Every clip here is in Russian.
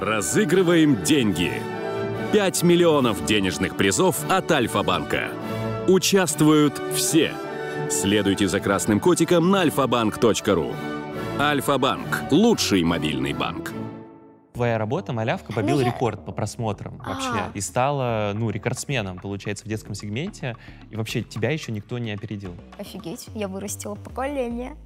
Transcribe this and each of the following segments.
Разыгрываем деньги. 5 миллионов денежных призов от Альфа-банка. Участвуют все. Следуйте за красным котиком на alfabank.ru. Альфа-банк – лучший мобильный банк. Твоя работа «Малявка» побила я- рекорд по просмотрам вообще. А. И стала, ну, рекордсменом, получается, в детском сегменте. И вообще тебя еще никто не опередил. Офигеть, я вырастила поколение.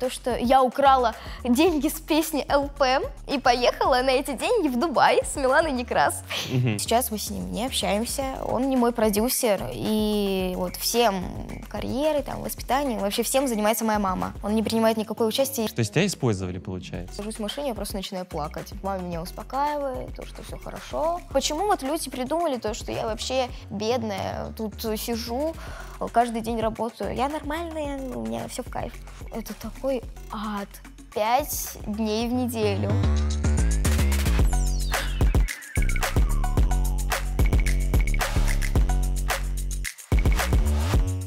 То, что я украла деньги с песни ЛП и поехала на эти деньги в Дубай с Миланой Некрас. Мгм. Сейчас мы с ним не общаемся, он не мой продюсер, и вот всем карьерой, там, воспитанием, вообще всем занимается моя мама. Он не принимает никакое участие. То есть тебя использовали, получается? Сажусь в машине, я просто начинаю плакать. Мама меня успокаивает, то, что все хорошо. Почему вот люди придумали то, что я вообще бедная, тут сижу, каждый день работаю. Я нормальная, у меня все в кайф. Это такой ад. Пять дней в неделю.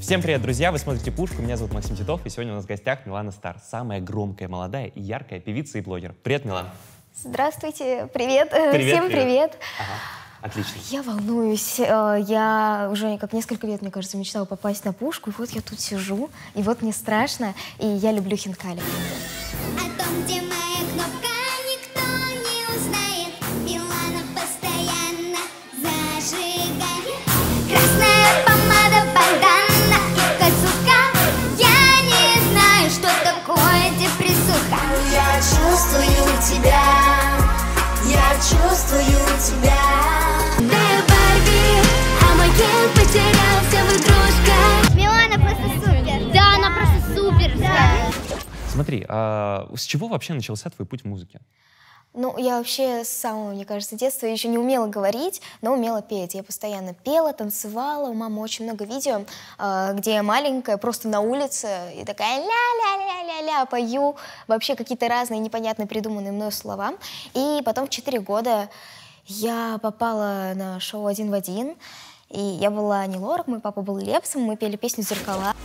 Всем привет, друзья! Вы смотрите «Пушку», меня зовут Максим Титов, и сегодня у нас в гостях Милана Стар, самая громкая, молодая и яркая певица и блогер. Привет, Милана! Здравствуйте, привет, Привет, всем привет. привет. Ага, отлично. Я волнуюсь. э, Я уже как несколько лет, мне кажется, мечтала попасть на пушку. И вот я тут сижу, и вот мне страшно, и я люблю хинкали. О том, где моя кнопка, никто не узнает. Милана постоянно зажигает. Красная помада бандана и кацука. Я не знаю, что такое депрессуха. Я чувствую тебя, я чувствую тебя. Смотри, а с чего вообще начался твой путь в музыке? Ну, я вообще с самого, мне кажется, детства еще не умела говорить, но умела петь. Я постоянно пела, танцевала. У мамы очень много видео, э, где я маленькая, просто на улице, и такая ля-ля-ля-ля-ля, пою вообще какие-то разные непонятные придуманные мной слова. И потом в 4 года я попала на шоу «Один в один», и я была не Лорак, мой папа был Лепсом, мы пели песню «Зеркала».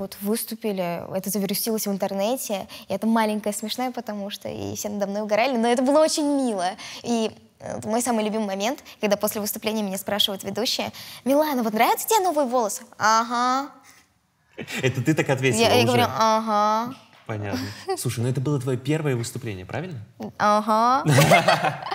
Вот выступили, это завирусилось в интернете, и это маленькая смешная, потому что и все надо мной угорали, но это было очень мило. И это мой самый любимый момент, когда после выступления меня спрашивают ведущие, «Милана, вот нравятся тебе новые волосы?» «Ага». Это ты так ответила Я, я уже? говорю, «Ага». Понятно. Слушай, ну это было твое первое выступление, правильно? Ага.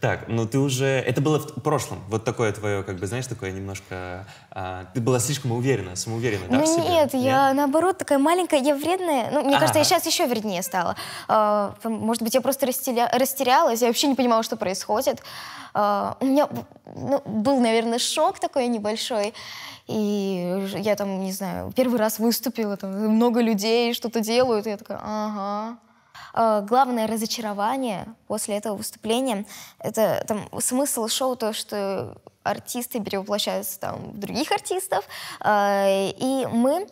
Так, ну ты уже... Это было в прошлом. Вот такое твое, как бы, знаешь, такое немножко... а, ты была слишком уверена, самоуверена, да, Ну нет, я наоборот такая маленькая, я вредная. Ну, мне кажется, я сейчас еще вреднее стала. А, Может быть, я просто растерялась, я вообще не понимала, что происходит. А, У меня ну, был, наверное, шок такой небольшой. И я там, не знаю, первый раз выступила, там много людей что-то делают, и я такая, ага. А, Главное разочарование после этого выступления — это там, смысл шоу то, что артисты перевоплощаются там, в других артистов, а, и мы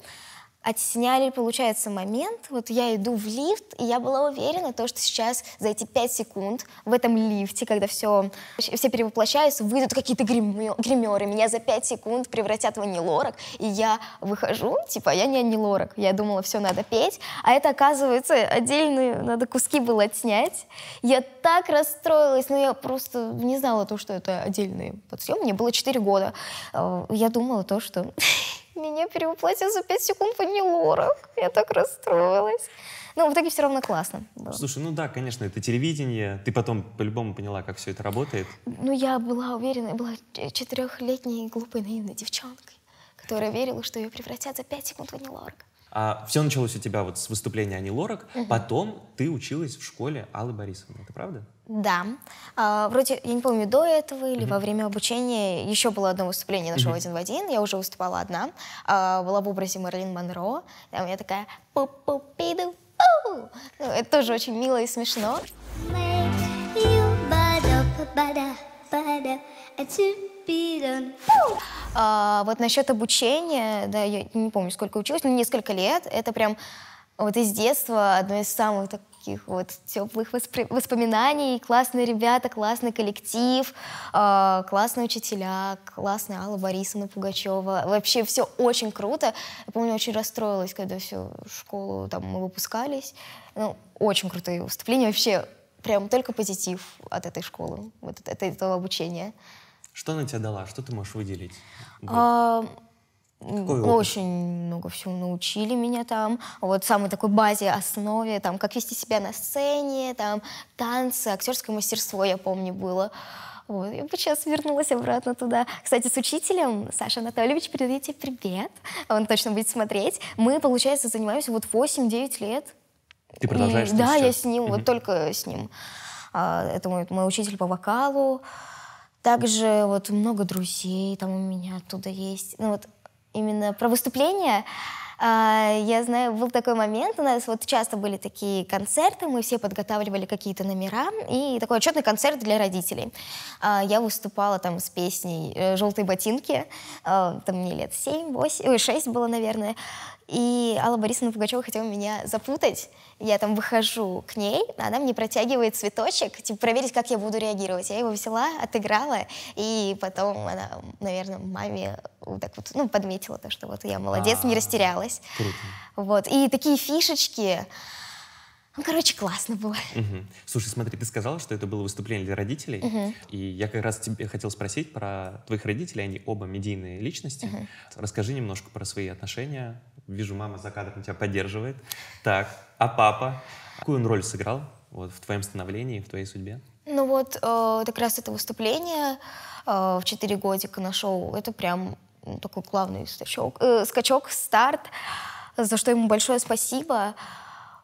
отсняли, получается, момент, вот я иду в лифт, и я была уверена, то, что сейчас за эти пять секунд в этом лифте, когда все, все перевоплощаются, выйдут какие-то гримеры, меня за пять секунд превратят в Ани Лорак, и я выхожу, типа, я не Ани Лорак, я думала, все, надо петь, а это, оказывается, отдельные, надо куски было отснять. Я так расстроилась, но я просто не знала то, что это отдельный подсъем, мне было 4 года. Э, Я думала то, что меня перевоплотят за 5 секунд в Ани Лорак. Я так расстроилась. Но в итоге все равно классно было. Слушай, ну да, конечно, это телевидение. Ты потом по-любому поняла, как все это работает. Ну, я была уверена, я была четырехлетней глупой наивной девчонкой, которая верила, что ее превратят за 5 секунд в Ани Лорак. А все началось у тебя вот с выступления Ани Лорак. Потом ты училась в школе Аллы Борисовны. Это правда? Да. А, вроде, я не помню, до этого или во время обучения еще было одно выступление на шоу «Один в один». Я уже выступала одна. А, была в образе Мэрилин Монро. Там я такая пу-пу-пиду. пу». Ну, это тоже очень мило и смешно. А, вот насчет обучения, да, я не помню, сколько училась, но несколько лет. Это прям Вот из детства одно из самых таких вот теплых воспоминаний. Классные ребята, классный коллектив, э, классные учителя, классная Алла Борисовна Пугачева. Вообще все очень круто. Я помню, очень расстроилась, когда всю школу там мы выпускались. Ну, очень крутые выступления. Вообще прям только позитив от этой школы, вот от этого обучения. Что она тебе дала? Что ты можешь выделить? Вот. А, Какой опыт? Очень много всего научили меня там. Вот самой такой базе, основе, там, как вести себя на сцене, там, танцы, актерское мастерство, я помню, было. Вот, я бы сейчас вернулась обратно туда. Кстати, с учителем, Саша Анатольевич, передайте привет. Он точно будет смотреть. Мы, получается, занимаемся вот 8-9 лет. Ты продолжаешь И- Да, я сейчас? с ним, вот только с ним. А, это мой, мой учитель по вокалу. Также вот много друзей там у меня оттуда есть. Ну вот именно про выступления. а, я знаю, был такой момент, у нас вот часто были такие концерты, мы все подготавливали какие-то номера, и такой отчетный концерт для родителей. А, я выступала там с песней э, «Желтые ботинки», а, там мне лет 7, 8, ой, 6 было, наверное, и Алла Борисовна Пугачева хотела меня запутать. Я там выхожу к ней, она мне протягивает цветочек, типа проверить, как я буду реагировать. Я его взяла, отыграла, и потом она, наверное, маме вот так вот, ну, подметила то, что вот я молодец, не А, растерялась. Круто. Вот. И такие фишечки. Ну, короче, классно было. Мгм. Слушай, смотри, ты сказала, что это было выступление для родителей, и я как раз тебе хотел спросить про твоих родителей, они оба медийные личности. Расскажи немножко про свои отношения. Вижу, мама за кадром тебя поддерживает. Так, а папа? Какую он роль сыграл вот, в твоем становлении, в твоей судьбе? Ну вот, э, как раз это выступление э, в 4 годика на шоу, это прям ну, такой главный скачок, э, скачок, старт, за что ему большое спасибо.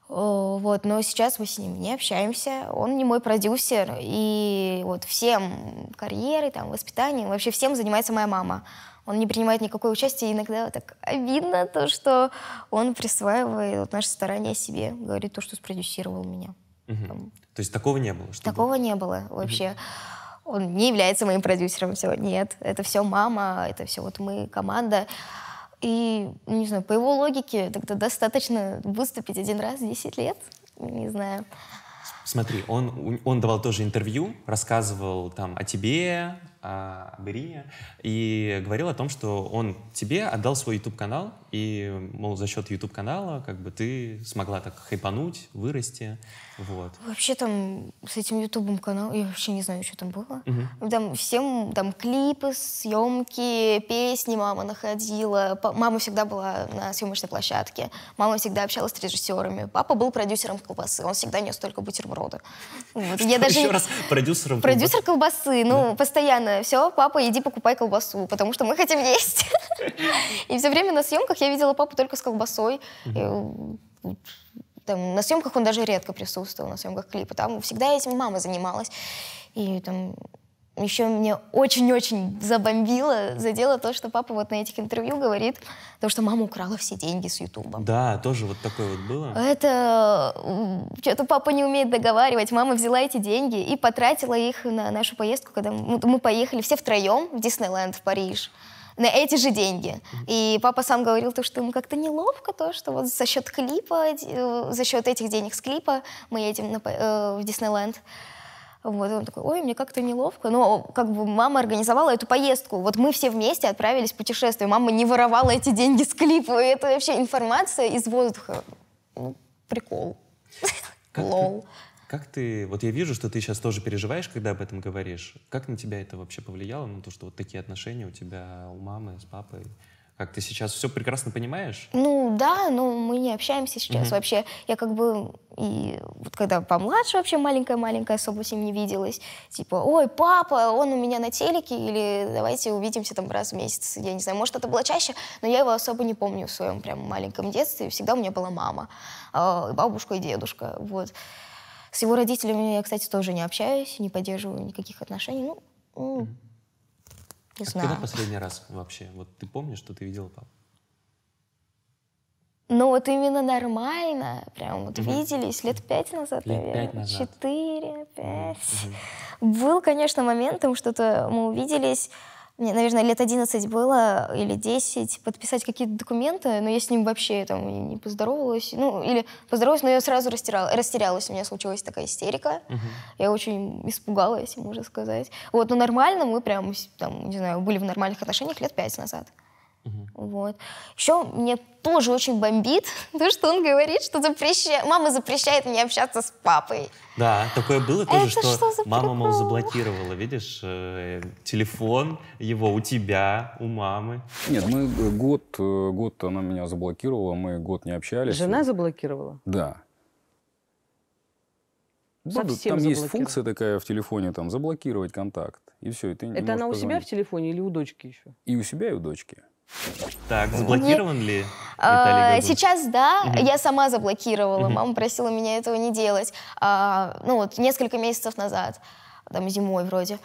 Э, вот, но сейчас мы с ним не общаемся, он не мой продюсер, и вот всем карьерой, там, воспитанием, вообще всем занимается моя мама. Он не принимает никакое участие, и иногда так обидно то, что он присваивает вот наши старания себе, говорит то, что спродюсировал меня. Мгм. То есть такого не было? чтобы- Такого не было вообще. Он не является моим продюсером, все, нет. Это все мама, это все вот мы, команда. И, не знаю, по его логике, тогда достаточно выступить один раз в 10 лет. Не знаю. Смотри, он, он давал тоже интервью, рассказывал там о тебе, об Ирине, и говорил о том, что он тебе отдал свой YouTube-канал, и, мол, за счет YouTube-канала как бы ты смогла так хайпануть, вырасти, вот. Вообще там с этим ютубом канал, я вообще не знаю, что там было. Там всем, там клипы, съемки, песни мама находила. Мама всегда была на съемочной площадке. Мама всегда общалась с режиссерами. Папа был продюсером колбасы. Он всегда нес только бутерброды. Вот. Я даже Еще раз продюсером. Продюсер колбасы, ну, постоянно. Все, папа, иди покупай колбасу, потому что мы хотим есть. И все время на съемках я видела папу только с колбасой. И, э, там, на съемках он даже редко присутствовал, на съемках клипа. Там всегда этим мама занималась. И там еще мне очень-очень забомбило, задело то, что папа вот на этих интервью говорит, то, что мама украла все деньги с Ютуба. Да, тоже вот такое вот было. Это что-то папа не умеет договаривать. Мама взяла эти деньги и потратила их на нашу поездку, когда мы, мы поехали все втроем в Диснейленд в Париж на эти же деньги. И папа сам говорил, то, что ему как-то неловко, то, что вот за счет клипа, э, за счет этих денег с клипа мы едем на э, в Диснейленд. Вот, он такой, ой, мне как-то неловко. Но как бы мама организовала эту поездку. Вот мы все вместе отправились в путешествие. Мама не воровала эти деньги с клипа. И это вообще информация из воздуха. Ну, прикол. Лол. Как ты, вот я вижу, что ты сейчас тоже переживаешь, когда об этом говоришь. Как на тебя это вообще повлияло, ну, то, что вот такие отношения у тебя у мамы с папой? Как ты сейчас все прекрасно понимаешь? Ну да, но мы не общаемся сейчас вообще. Я как бы и вот когда помладше вообще маленькая-маленькая особо с ним не виделась. Типа, ой, папа, он у меня на телеке, или давайте увидимся там раз в месяц. Я не знаю, может это было чаще, но я его особо не помню в своем прям маленьком детстве. Всегда у меня была мама, а, бабушка и дедушка. Вот. С его родителями я, кстати, тоже не общаюсь, не поддерживаю никаких отношений. Ну, м, не А знаю. когда последний раз вообще? Вот ты помнишь, что ты видела папу? Ну вот именно нормально, прям вот виделись лет пять назад, Лет наверное. пять назад. Четыре, пять. Был, конечно, момент, там что-то мы увиделись, мне, наверное, лет 11 было или 10, подписать какие-то документы, но я с ним вообще там не поздоровалась. Ну, или поздоровалась, но я сразу растеряла, растерялась. У меня случилась такая истерика. Я очень испугалась, можно сказать. Вот, но нормально мы прям, там, не знаю, были в нормальных отношениях лет пять назад. Вот. Еще мне тоже очень бомбит то, что он говорит, что запрещает, мама запрещает мне общаться с папой. Да, такое было тоже, Это что, что за мама, мол, заблокировала, видишь, э, телефон его у тебя, у мамы. Нет, мы э, год, э, год она меня заблокировала, мы год не общались. Жена заблокировала? Да. Совсем там есть функция такая в телефоне, там, заблокировать контакт. И все, и ты не Это она у себя в телефоне или у дочки еще? И у себя, и у дочки. Так, заблокирован ли А? Сейчас да, я сама заблокировала. Мама просила меня этого не делать. А, ну вот несколько месяцев назад, там зимой вроде.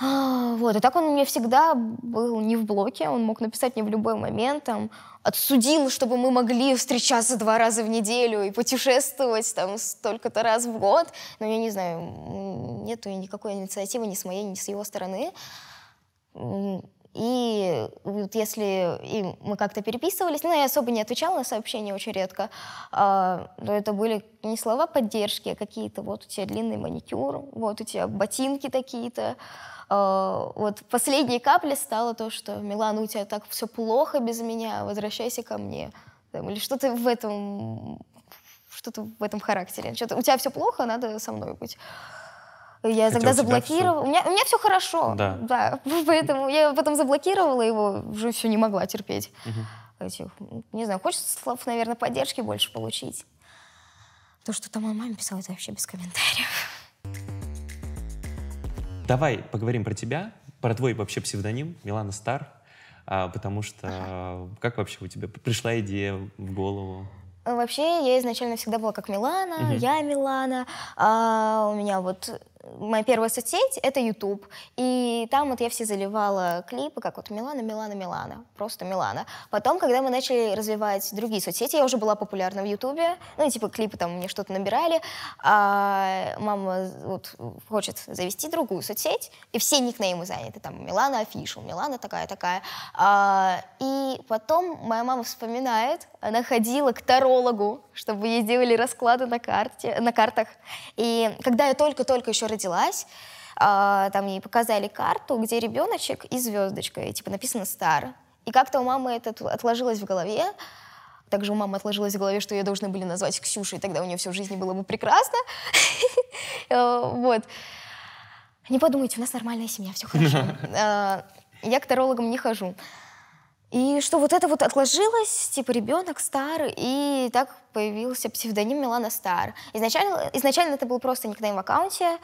А, Вот, и так он у меня всегда был не в блоке, он мог написать мне в любой момент, там, отсудил, чтобы мы могли встречаться два раза в неделю и путешествовать там столько-то раз в год. Но я не знаю, нету никакой инициативы ни с моей, ни с его стороны. И вот если и мы как-то переписывались, ну, я особо не отвечала на сообщения очень редко, а, но это были не слова поддержки, а какие-то вот у тебя длинный маникюр, вот у тебя ботинки такие-то. А, вот последней каплей стало то, что «Милана, у тебя так все плохо без меня, возвращайся ко мне». Или что-то в этом что-то в этом характере. Что-то, у тебя все плохо, надо со мной быть. Я Хотя тогда заблокировала. У меня, у меня все хорошо. Да. Поэтому я потом заблокировала его, уже все не могла терпеть. Этих, не знаю, хочется слов, наверное, поддержки больше получить. То, что там о маме писала, это вообще без комментариев. Давай поговорим про тебя, про твой вообще псевдоним Милана Стар, а, потому что как вообще у тебя пришла идея в голову? Вообще, я изначально всегда была как Милана, я Милана. А у меня вот моя первая соцсеть — это YouTube. И там вот я все заливала клипы, как вот Милана, Милана, Милана. Просто Милана. Потом, когда мы начали развивать другие соцсети, я уже была популярна в YouTube. Ну, и типа клипы там мне что-то набирали. А мама вот хочет завести другую соцсеть, и все никнеймы заняты. Там Милана Official, Милана такая-такая. А, и потом моя мама вспоминает, она ходила к тарологу, чтобы ей сделали расклады на, карте, на картах. И когда я только-только еще родилась, а, там ей показали карту, где ребеночек и звездочка, и типа написано «Стар». И как-то у мамы это отложилось в голове. Также у мамы отложилось в голове, что ее должны были назвать Ксюшей, тогда у нее все в жизни было бы прекрасно. Э, Вот. Не подумайте, у нас нормальная семья, все хорошо. А, Я к тарологам не хожу. И что вот это вот отложилось, типа ребенок стар, и так появился псевдоним Милана Стар. Изначально, изначально это был просто никнейм в аккаунте,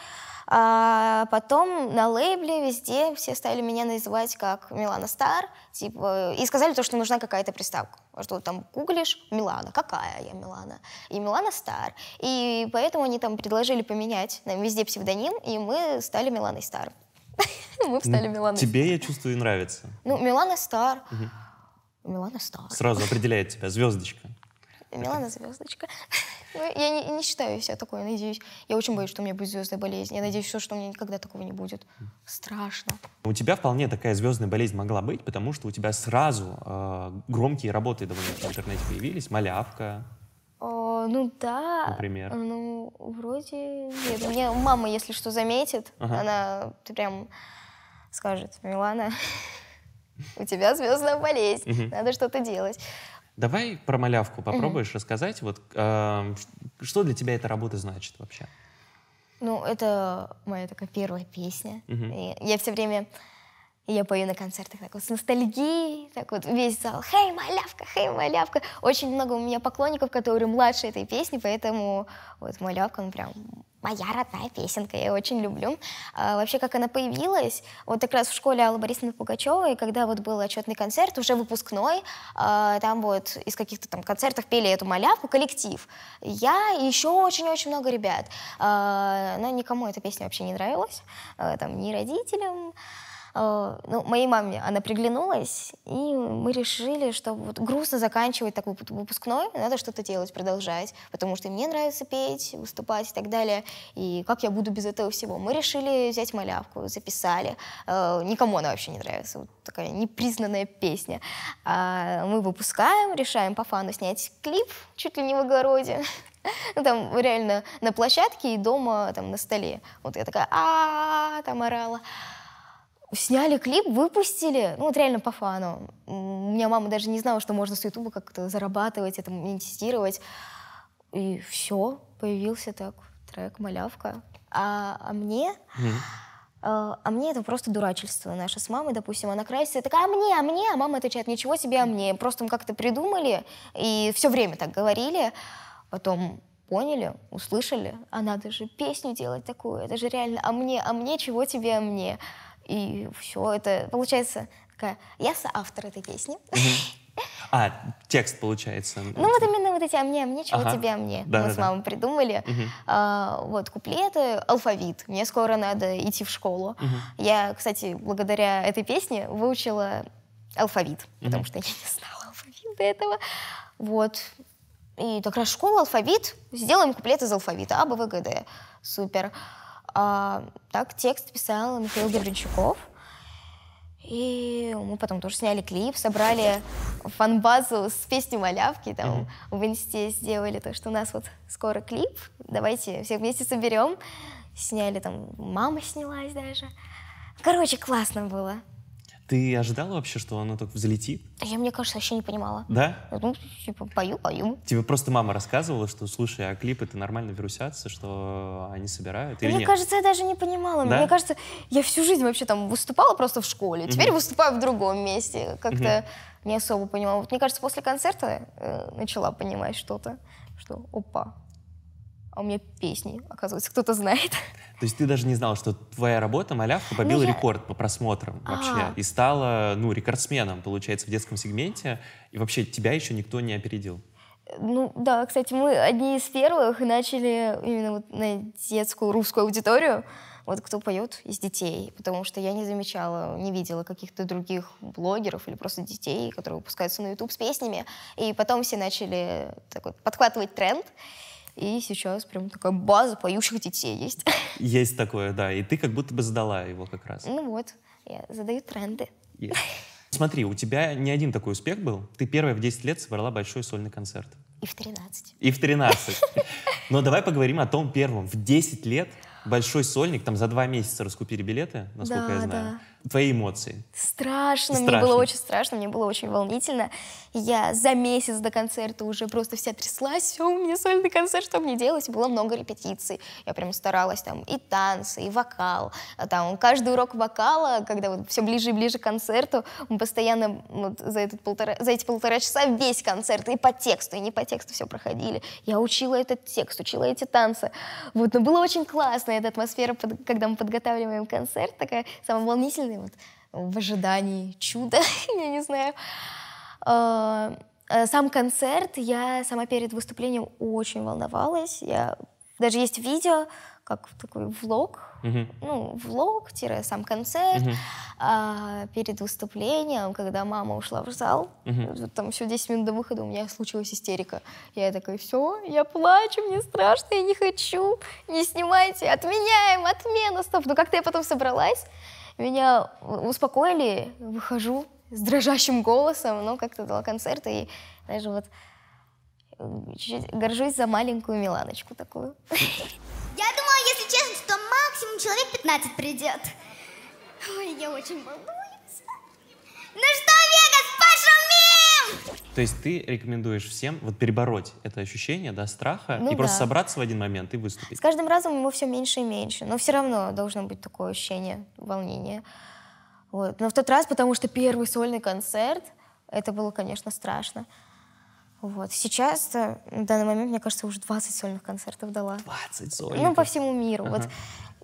а потом на лейбле везде все стали меня называть как Милана Стар, типа, и сказали то, что нужна какая-то приставка. Что там гуглишь Милана, какая я Милана? И Милана Стар. И поэтому они там предложили поменять нам везде псевдоним, и мы стали Миланой Стар. Мы стали Миланой Тебе, я чувствую, нравится. ну, Милана Стар. Милана Стар. Сразу определяет тебя звездочка. Милана звездочка. Ну, я не, не считаю себя такой, надеюсь. Я очень боюсь, что у меня будет звездная болезнь. Я надеюсь, что, что у меня никогда такого не будет. Страшно. У тебя вполне такая звездная болезнь могла быть, потому что у тебя сразу э, громкие работы довольно в интернете появились. Малявка. Ну да. Например? Ну, вроде нет. Мне мама, если что, заметит, Ага. она прям скажет, Милана, у тебя звездная болезнь, надо что-то делать. Давай про малявку попробуешь рассказать. Вот э, что для тебя эта работа значит вообще? Ну, это моя такая первая песня. И я все время я пою на концертах так вот с ностальгией, так вот весь зал «Хей, малявка, хей, малявка». Очень много у меня поклонников, которые младше этой песни, поэтому вот малявка, ну прям моя родная песенка, я ее очень люблю. А вообще, как она появилась, вот как раз в школе Аллы Борисовны Пугачевой, когда вот был отчетный концерт, уже выпускной, а, там вот из каких-то там концертов пели эту малявку, коллектив. Я и еще очень-очень много ребят. А, но никому эта песня вообще не нравилась, а, там, ни родителям, ну, моей маме она приглянулась, и мы решили, что вот грустно заканчивать такой выпускной, надо что-то делать, продолжать, потому что мне нравится петь, выступать и так далее, и как я буду без этого всего. Мы решили взять малявку, записали. Э, никому она вообще не нравится, вот такая непризнанная песня. А мы выпускаем, решаем по фану снять клип чуть ли не в огороде. Ну, там реально на площадке и дома там на столе. Вот я такая, а там орала. Сняли клип, выпустили, ну вот реально по фану. У меня мама даже не знала, что можно с Ютуба как-то зарабатывать, это монетизировать. И все, появился так трек «Малявка». А, а мне... А, а мне это просто дурачество наше с мамой, допустим, она красится, такая, а мне, а мне, а мама отвечает, ничего себе, а мне. Просто мы как-то придумали и все время так говорили. Потом поняли, услышали, а надо же песню делать такую, это же реально «а мне, а мне, чего тебе, а мне?» И все, это получается такая... Я соавтор этой песни. А, текст получается. Ну вот именно вот эти «а мне, а мне, чего Ага. тебе, а мне?» Да, Мы да, с да. мамой придумали. А, вот куплеты, алфавит. Мне скоро надо идти в школу. Я, кстати, благодаря этой песне выучила алфавит, потому что я не знала алфавит до этого. Вот. И как раз школа, алфавит. Сделаем куплет из алфавита. А, Б, В, Г, Д. Супер. А, так текст писал Михаил Гавренчуков. И мы потом тоже сняли клип, собрали фан-базу с песней «Малявки», там в инсте сделали то, что у нас вот скоро клип, давайте все вместе соберем. Сняли там, мама снялась даже. Короче, классно было. Ты ожидала вообще, что оно так взлетит? Я, мне кажется, вообще не понимала. Да? Ну, типа, пою, пою. Тебе просто мама рассказывала, что, слушай, а клипы это нормально вирусятся, что они собирают или Мне нет? кажется, я даже не понимала. Да? Мне кажется, я всю жизнь вообще там выступала просто в школе. Теперь выступаю в другом месте. Как-то не особо понимала. Вот мне кажется, после концерта э, начала понимать что-то. Что, опа, а у меня песни, оказывается, кто-то знает. То есть ты даже не знала, что твоя работа «Малявка» побила Ну, я- рекорд по просмотрам вообще. А. И стала, ну, рекордсменом, получается, в детском сегменте. И вообще тебя еще никто не опередил. Ну да, кстати, мы одни из первых начали именно вот на детскую русскую аудиторию, вот кто поет из детей, потому что я не замечала, не видела каких-то других блогеров или просто детей, которые выпускаются на YouTube с песнями, и потом все начали такой подхватывать тренд, и сейчас прям такая база поющих детей есть. Есть такое, да. И ты как будто бы сдала его как раз. Ну вот, я задаю тренды. Есть. Смотри, у тебя не один такой успех был. Ты первая в 10 лет собрала большой сольный концерт. И в 13. И в 13. Но давай поговорим о том первом. В 10 лет большой сольник, там за два месяца раскупили билеты, насколько Да, я знаю. Твои эмоции. Страшно, мне было очень страшно, мне было очень волнительно. Я за месяц до концерта уже просто вся тряслась, все, у меня сольный концерт, что мне делать? Было много репетиций, я прям старалась там и танцы, и вокал. А Там каждый урок вокала, когда вот все ближе и ближе к концерту, мы постоянно вот за, этот полтора, за эти полтора часа весь концерт и по тексту, и не по тексту все проходили. Я учила этот текст, учила эти танцы. Вот, но было очень классно, эта атмосфера, под- когда мы подготавливаем концерт, такая самая волнительная, вот, в ожидании чуда, я не знаю. А, э, Сам концерт, я сама перед выступлением очень волновалась. Я... Даже есть видео, как такой влог, ну, влог-сам концерт а, перед выступлением, когда мама ушла в зал, там еще 10 минут до выхода у меня случилась истерика. Я такая, все, я плачу, мне страшно, я не хочу, не снимайте, отменяем, отмена, стоп. Но как-то я потом собралась, меня успокоили, выхожу с дрожащим голосом, ну, как-то дала концерт, и даже вот чуть-чуть горжусь за маленькую Миланочку такую. Я думала, если честно, что максимум человек 15 придет. Ой, я очень волнуюсь. Ну что, пошумим! То есть ты рекомендуешь всем вот перебороть это ощущение, да, страха, Ну и просто да. собраться в один момент и выступить. С каждым разом ему все меньше и меньше, но все равно должно быть такое ощущение волнения. Вот. Но в тот раз, потому что первый сольный концерт, это было, конечно, страшно. Вот. Сейчас, на данный момент, мне кажется, уже 20 сольных концертов дала. 20 сольников. Ну, по всему миру. Вот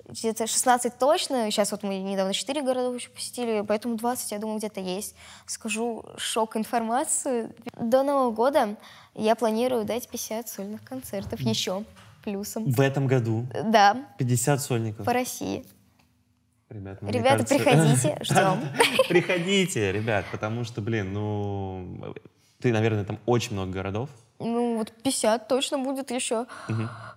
где-то 16 точно. Сейчас вот мы недавно 4 города еще посетили, поэтому 20, я думаю, где-то есть. Скажу шок информацию. До Нового года я планирую дать 50 сольных концертов еще плюсом. В этом году Да, 50 сольников. по России. ребят. мне Ребята, кажется- приходите, ждем. Приходите, ребят, потому что, блин, ну, ты, наверное, там очень много городов. Ну, вот 50 точно будет еще.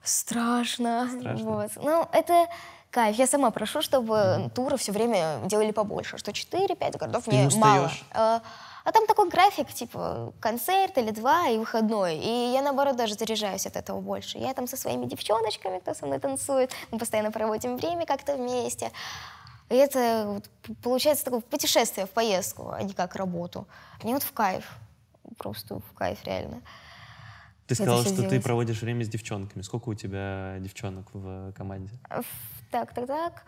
Страшно. Страшно? Вот. Ну, это кайф. Я сама прошу, чтобы туры все время делали побольше, что 4-5 городов Ты мне не мало. А, а там такой график, типа, концерт или два и выходной. И я, наоборот, даже заряжаюсь от этого больше. Я там со своими девчоночками, кто со мной танцует, мы постоянно проводим время как-то вместе. И это получается такое путешествие в поездку, а не как работу. Мне вот в кайф. Просто в кайф, реально. Ты сказала, что ты делать. проводишь время с девчонками. Сколько у тебя девчонок в команде? Так, так, так.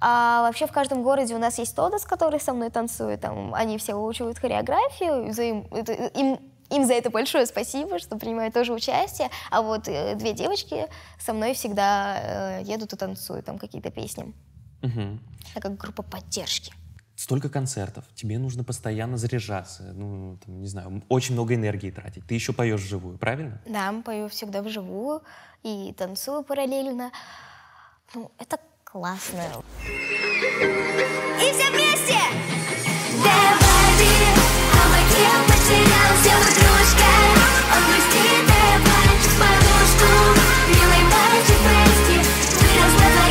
А вообще в каждом городе у нас есть Тодос, который со мной танцует. Там они все выучивают хореографию. за им, это- им, им за это большое спасибо, что принимают тоже участие. А вот э, две девочки со мной всегда э, едут и танцуют там какие-то песни. Мгм. Это как группа поддержки. Столько концертов, тебе нужно постоянно заряжаться, ну, там, не знаю, очень много энергии тратить. Ты еще поешь вживую, правильно? Да, пою всегда вживую и танцую параллельно. Ну, это классно. И все вместе! Давай, а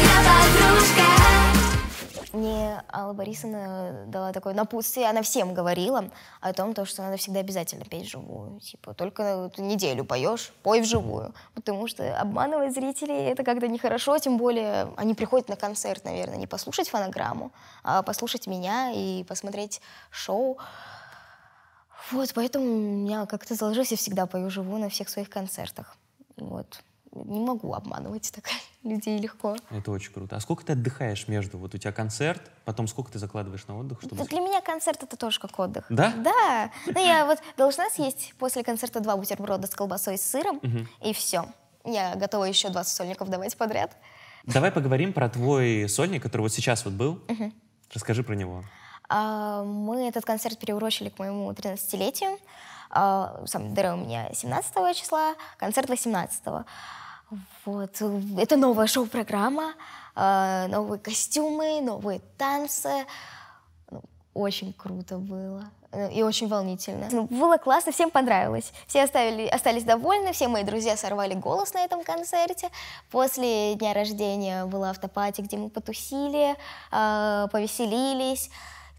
Мне Алла Борисовна дала такое напутствие, она всем говорила о том, то, что надо всегда обязательно петь вживую. Типа, только неделю поешь, пой вживую. Потому что обманывать зрителей — это как-то нехорошо, тем более они приходят на концерт, наверное, не послушать фонограмму, а послушать меня и посмотреть шоу. Вот, поэтому у меня как-то заложилось, я всегда пою вживую на всех своих концертах. Вот. Не могу обманывать так людей легко. Это очень круто. А сколько ты отдыхаешь между? Вот у тебя концерт, потом сколько ты закладываешь на отдых, чтобы... Для меня концерт это тоже как отдых. Да? Да. Ну, я вот должна съесть после концерта два бутерброда с колбасой и сыром, и все. Я готова еще 20 сольников давать подряд. Давай поговорим про твой сольник, который вот сейчас вот был. Расскажи про него. А, Мы этот концерт переурочили к моему 13-летию. А, Сам ДР у меня 17 числа, концерт 18 Вот. Это новая шоу-программа, а, новые костюмы, новые танцы. Ну, Очень круто было. э, И очень волнительно. Ну, Было классно, всем понравилось. Все оставили, остались довольны, все мои друзья сорвали голос на этом концерте. После дня рождения была автопати, где мы потусили, э, повеселились.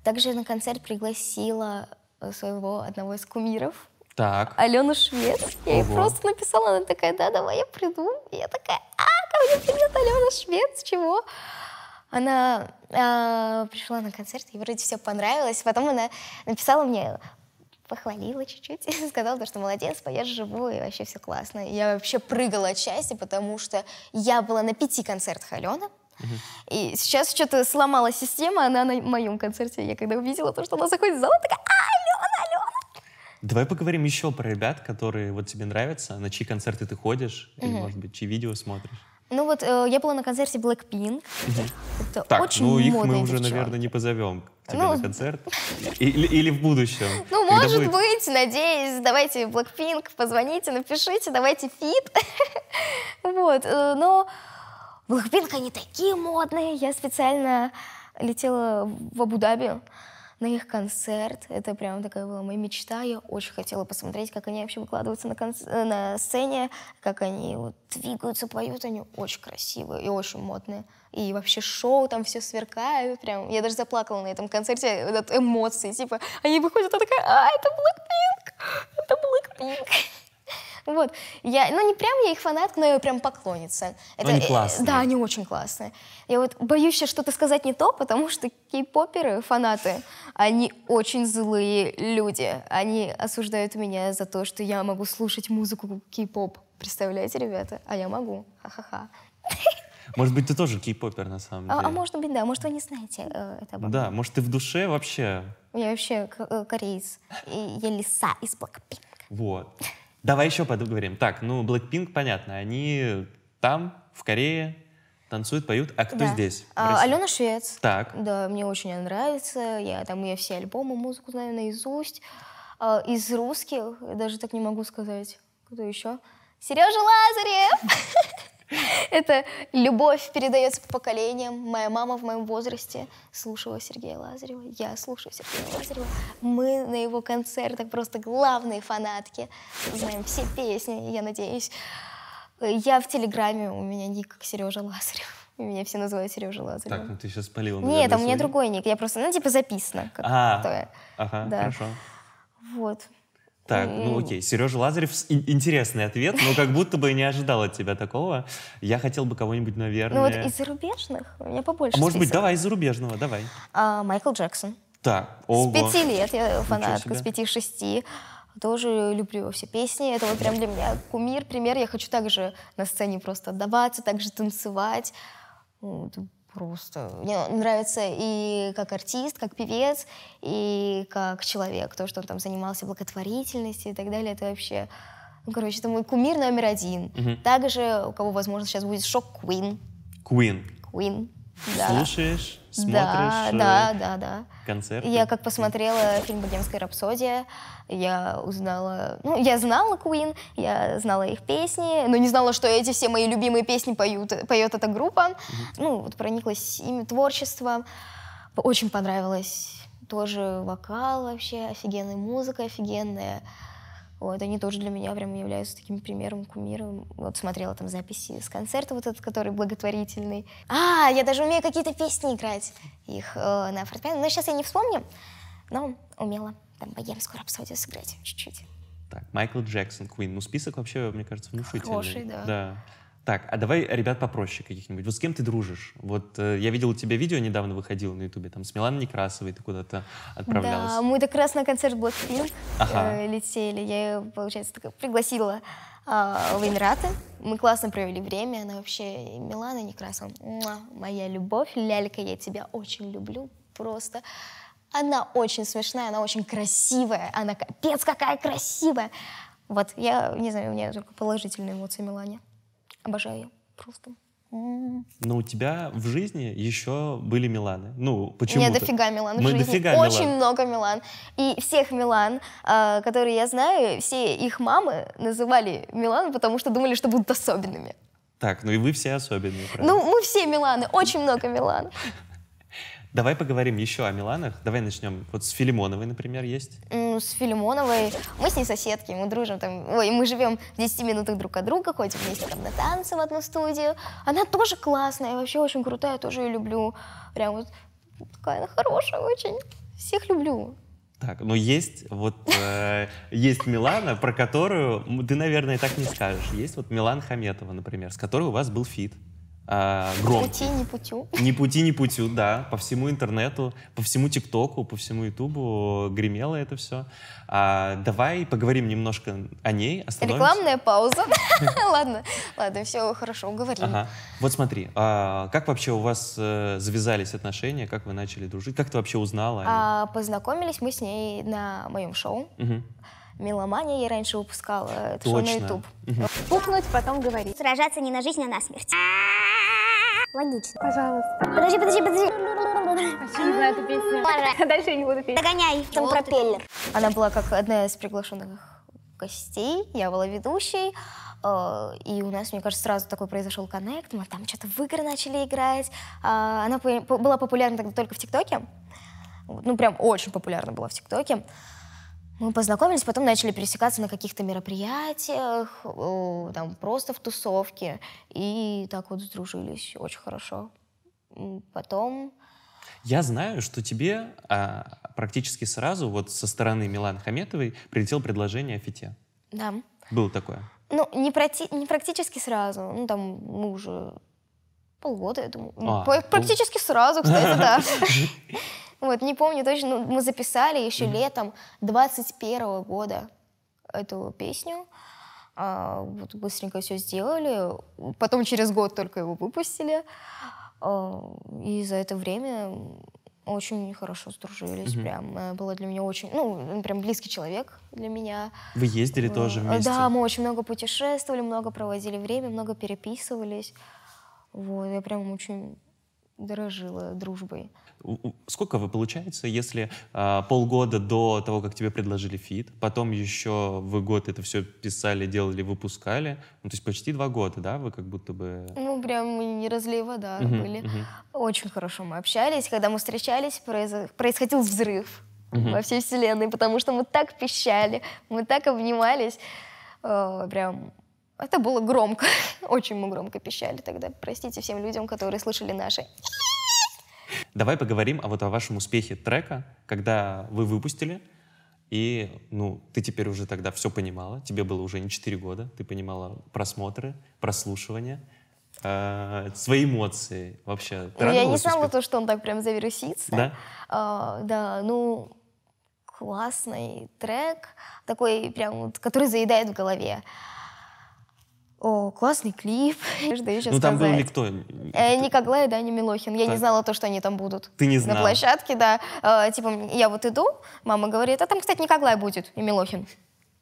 Также на концерт пригласила своего одного из кумиров, Так. Алену Швец. Я ей просто написала, она такая, да, давай я приду. И я такая, а, ко мне придет Алена Швец, чего? Она а, пришла на концерт, ей вроде все понравилось. Потом она написала мне, похвалила чуть-чуть, сказала, что молодец, поешь живую, и вообще все классно. И Я вообще прыгала от счастья, потому что я была на пяти концертах Алены, и сейчас что-то сломалась система, она на моем концерте. Я когда увидела то, что она заходит в зал, такая, а, Алена, Алена! Давай поговорим еще про ребят, которые вот тебе нравятся, на чьи концерты ты ходишь, или, может быть, чьи видео смотришь. Ну вот э, я была на концерте Blackpink. Это Так, очень ну их мы уже, девчонки. наверное, не позовем к тебе Ну, на концерт. Или, или в будущем. Ну, может будет- быть, надеюсь. Давайте Blackpink, позвоните, напишите, давайте фит. Вот, э, но Blackpink, они такие модные. Я специально летела в Абу-Даби на их концерт. Это прям такая была моя мечта. Я очень хотела посмотреть, как они вообще выкладываются на, конц- на сцене, как они вот двигаются, поют. Они очень красивые и очень модные. И вообще шоу, там все сверкает. Прям. Я даже заплакала на этом концерте от эмоций. Типа, они выходят, а такая, а, это Blackpink! Это Blackpink! Вот. Я, ну, не прям я их фанатка, но я прям поклонница. они э, классные. Да, они очень классные. Я вот боюсь сейчас что-то сказать не то, потому что кей-поперы, фанаты, они очень злые люди. Они осуждают меня за то, что я могу слушать музыку кей-поп. Представляете, ребята? А я могу. Ха-ха-ха. Может быть, ты тоже кей-попер на самом А, деле. а может быть, да, может, вы не знаете э, это обо. Да, может, ты в душе вообще... Я вообще э, кореец. Я лиса из Blackpink. Вот. Давай еще поговорим. Так, ну, Blackpink, понятно, они там, в Корее, танцуют, поют. А кто Да. здесь? А? Алена Швец. Так. Да, мне очень она нравится. Я там ее все альбомы, музыку знаю наизусть. А, из русских, я даже так не могу сказать. Кто еще? Сережа Лазарев! Это любовь передается по поколениям. Моя мама в моем возрасте слушала Сергея Лазарева. Я слушаю Сергея Лазарева. Мы на его концертах просто главные фанатки. Знаем все песни, я надеюсь. Я в Телеграме, у меня ник как Сережа Лазарев. Меня все называют Сережа Лазарев. Так, ну ты сейчас спалила. Нет, наверное, а у меня другой ник. Я просто, ну, типа записано. Как А, ага, Да. хорошо. Вот. Так, ну окей, Сережа Лазарев, с- ин- интересный ответ, но как будто бы не ожидал от тебя такого. Я хотел бы кого-нибудь, Ну наверное... вот из зарубежных у меня побольше Может быть, список. давай из зарубежного, давай. А, Майкл Джексон. Так, С ого. пяти лет я фанатка, с пяти-шести. Тоже люблю все песни. Это вот прям для меня кумир, пример. Я хочу также на сцене просто отдаваться, также танцевать. Просто... Мне нравится и как артист, как певец, и как человек. То, что он там занимался благотворительностью и так далее, это вообще... Ну, короче, это мой кумир номер один. Также, у кого, возможно, сейчас будет шок Queen. Queen. Queen. Да. Слушаешь, смотришь Да, э, да, да, да. концерты? Я как посмотрела фильм «Богемская рапсодия», я узнала... Ну, я знала Queen, я знала их песни, но не знала, что эти все мои любимые песни поют, поет эта группа. Ну, вот прониклась ими творчеством. Очень понравилось. Тоже вокал вообще, офигенная музыка, офигенная. Вот, они тоже для меня прям являются таким примером, кумиром. Вот смотрела там записи с концерта вот этот, который благотворительный. А, я даже умею какие-то песни играть их э, на фортепиано. Но сейчас я не вспомню, но умела там богемскую рапсодию сыграть чуть-чуть. Так, Майкл Джексон, Queen. Ну, список вообще, мне кажется, внушительный. Хороший, да. Да. Так, а давай ребят попроще каких-нибудь. Вот с кем ты дружишь? Вот э, я видел у тебя видео недавно выходило на Ютубе, там с Миланой Некрасовой ты куда-то отправлялась. Да, мы как раз на концерт Blackpink Ага. э, летели. Я ее, получается, так пригласила а, в Эмираты. Мы классно провели время. Она вообще, Милана Некрасова, муа, моя любовь, лялька, я тебя очень люблю. Просто она очень смешная, она очень красивая. Она капец какая красивая. Вот, я не знаю, у меня только положительные эмоции Милане. Обожаю ее просто. Но у тебя в жизни еще были Миланы. Ну, почему? Нет, дофига Милан в Мы жизни. дофига Очень Милан. много Милан. И всех Милан, а, которые я знаю, все их мамы называли Милан, потому что думали, что будут особенными. Так, ну и вы все особенные, правда? Ну, мы все Миланы, очень много Милан. Давай поговорим еще о Миланах. Давай начнем. Вот с Филимоновой, например, есть. М, С Филимоновой, мы с ней соседки, мы дружим там, ой, мы живем в 10 минутах друг от друга, ходим вместе там на танцы в одну студию. Она тоже классная, вообще очень крутая, тоже ее люблю. Прям вот такая она хорошая очень. Всех люблю. Так, но есть вот э, есть Милана, про которую ты, наверное, так не скажешь. Есть вот Милана Хаметова, например, с которой у вас был feat. А, громкий. Пути, не путю. Ни пути, ни путю, да. По всему интернету, по всему ТикТоку, по всему Ютубу гремело это все. А, давай поговорим немножко о ней. Рекламная пауза. Ладно, ладно, все хорошо, уговорили. Ага. Вот смотри, а, как вообще у вас э, завязались отношения, как вы начали дружить, как ты вообще узнала? А, познакомились мы с ней на моем шоу. Мгм. Меломания я раньше выпускала это шоу на Точно. YouTube. Пукнуть, потом говорить. Сражаться не на жизнь, а на смерть. Логично. Пожалуйста. Подожди, подожди, подожди. Вообще не знаю эту песню. А дальше я не буду петь. Догоняй, там пропеллер. Она была как одна из приглашенных гостей, я была ведущей. э, И у нас, мне кажется, сразу такой произошел коннект. Мы там что-то в игры начали играть. А, Она была популярна тогда только в ТикТоке. Ну, прям очень популярна была в ТикТоке. Мы познакомились, потом начали пересекаться на каких-то мероприятиях, там просто в тусовке. И так вот сдружились очень хорошо. Потом... Я знаю, что тебе а, практически сразу вот со стороны Миланы Хаметовой прилетело предложение о фите. Да. Было такое. Ну, не, прати- не практически сразу. Ну, там мы уже полгода, я думаю. А, П- пол- Практически сразу, кстати, да. Вот, не помню точно, ну, мы записали еще летом 21 года эту песню. А, вот быстренько все сделали. Потом через год только его выпустили. А, и за это время очень хорошо сдружились. Прям э, было для меня очень, ну, прям близкий человек для меня. Вы ездили тоже Э, вместе? Да, мы очень много путешествовали, много проводили время, много переписывались. Вот, я прям очень дорожила дружбой. Сколько вы получается, если а, полгода до того, как тебе предложили фит, потом еще вы год это все писали, делали, выпускали, ну, то есть почти два года, да, вы как будто бы... Ну, прям мы не разлей вода Мгм, были. мгм. Очень хорошо мы общались. Когда мы встречались, произо- происходил взрыв Мгм. во всей вселенной, потому что мы так пищали, мы так обнимались. Э, Прям это было громко. Очень мы громко пищали тогда. Простите всем людям, которые слышали наши. Давай поговорим о вот о вашем успехе трека, когда вы выпустили, и, ну, ты теперь уже тогда все понимала, тебе было уже не 4 года, ты понимала просмотры, прослушивания, э, свои эмоции вообще. Ты Ну, я не знала то, что он так прям завирусится. Да? А, да, ну, классный трек, такой прям, вот, который заедает в голове. О, классный клип. Что еще Ну, там был сказать? ли кто? Э, ни Коглай, да, ни Милохин. Я не Так. знала то, что они там будут. Ты не На знала? площадке, да. Э, типа, я вот иду, мама говорит, а там, кстати, не Коглай будет, и Милохин.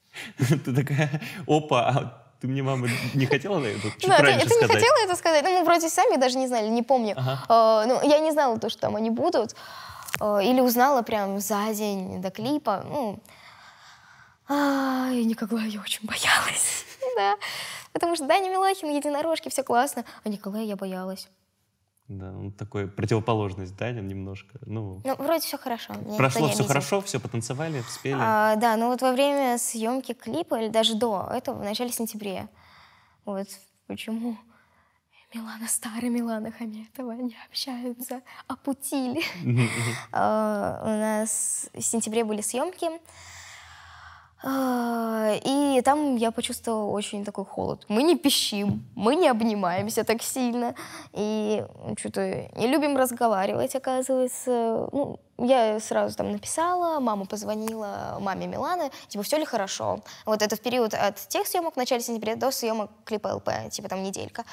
Ты такая, опа, а ты мне, мама, не хотела это чуть Ну, раньше это не сказать? хотела это сказать. Ну, мы вроде сами даже не знали, не помню. Э, ну, я не знала то, что там они будут. Э, или узнала прям за день до клипа. Ну, а, и Николая я очень боялась. да. Потому что Даня Милохин, единорожки, все классно. А Николая я боялась. Да, он такой противоположность, да, немножко. Ну, Ну, вроде все хорошо. меня прошло все хорошо, все потанцевали, спели. А, да, ну вот во время съемки клипа, или даже до этого, в начале сентября. Вот почему Милана старая, Милана Хаметова не общаются, опутили. А, У нас в сентябре были съемки. А, И там я почувствовала очень такой холод. Мы не пищим, мы не обнимаемся так сильно. И что-то не любим разговаривать, оказывается. Ну, я сразу там написала, мама позвонила маме Миланы, типа, все ли хорошо. Вот этот период от тех съемок в начале сентября до съемок клипа ЛП, типа там неделька.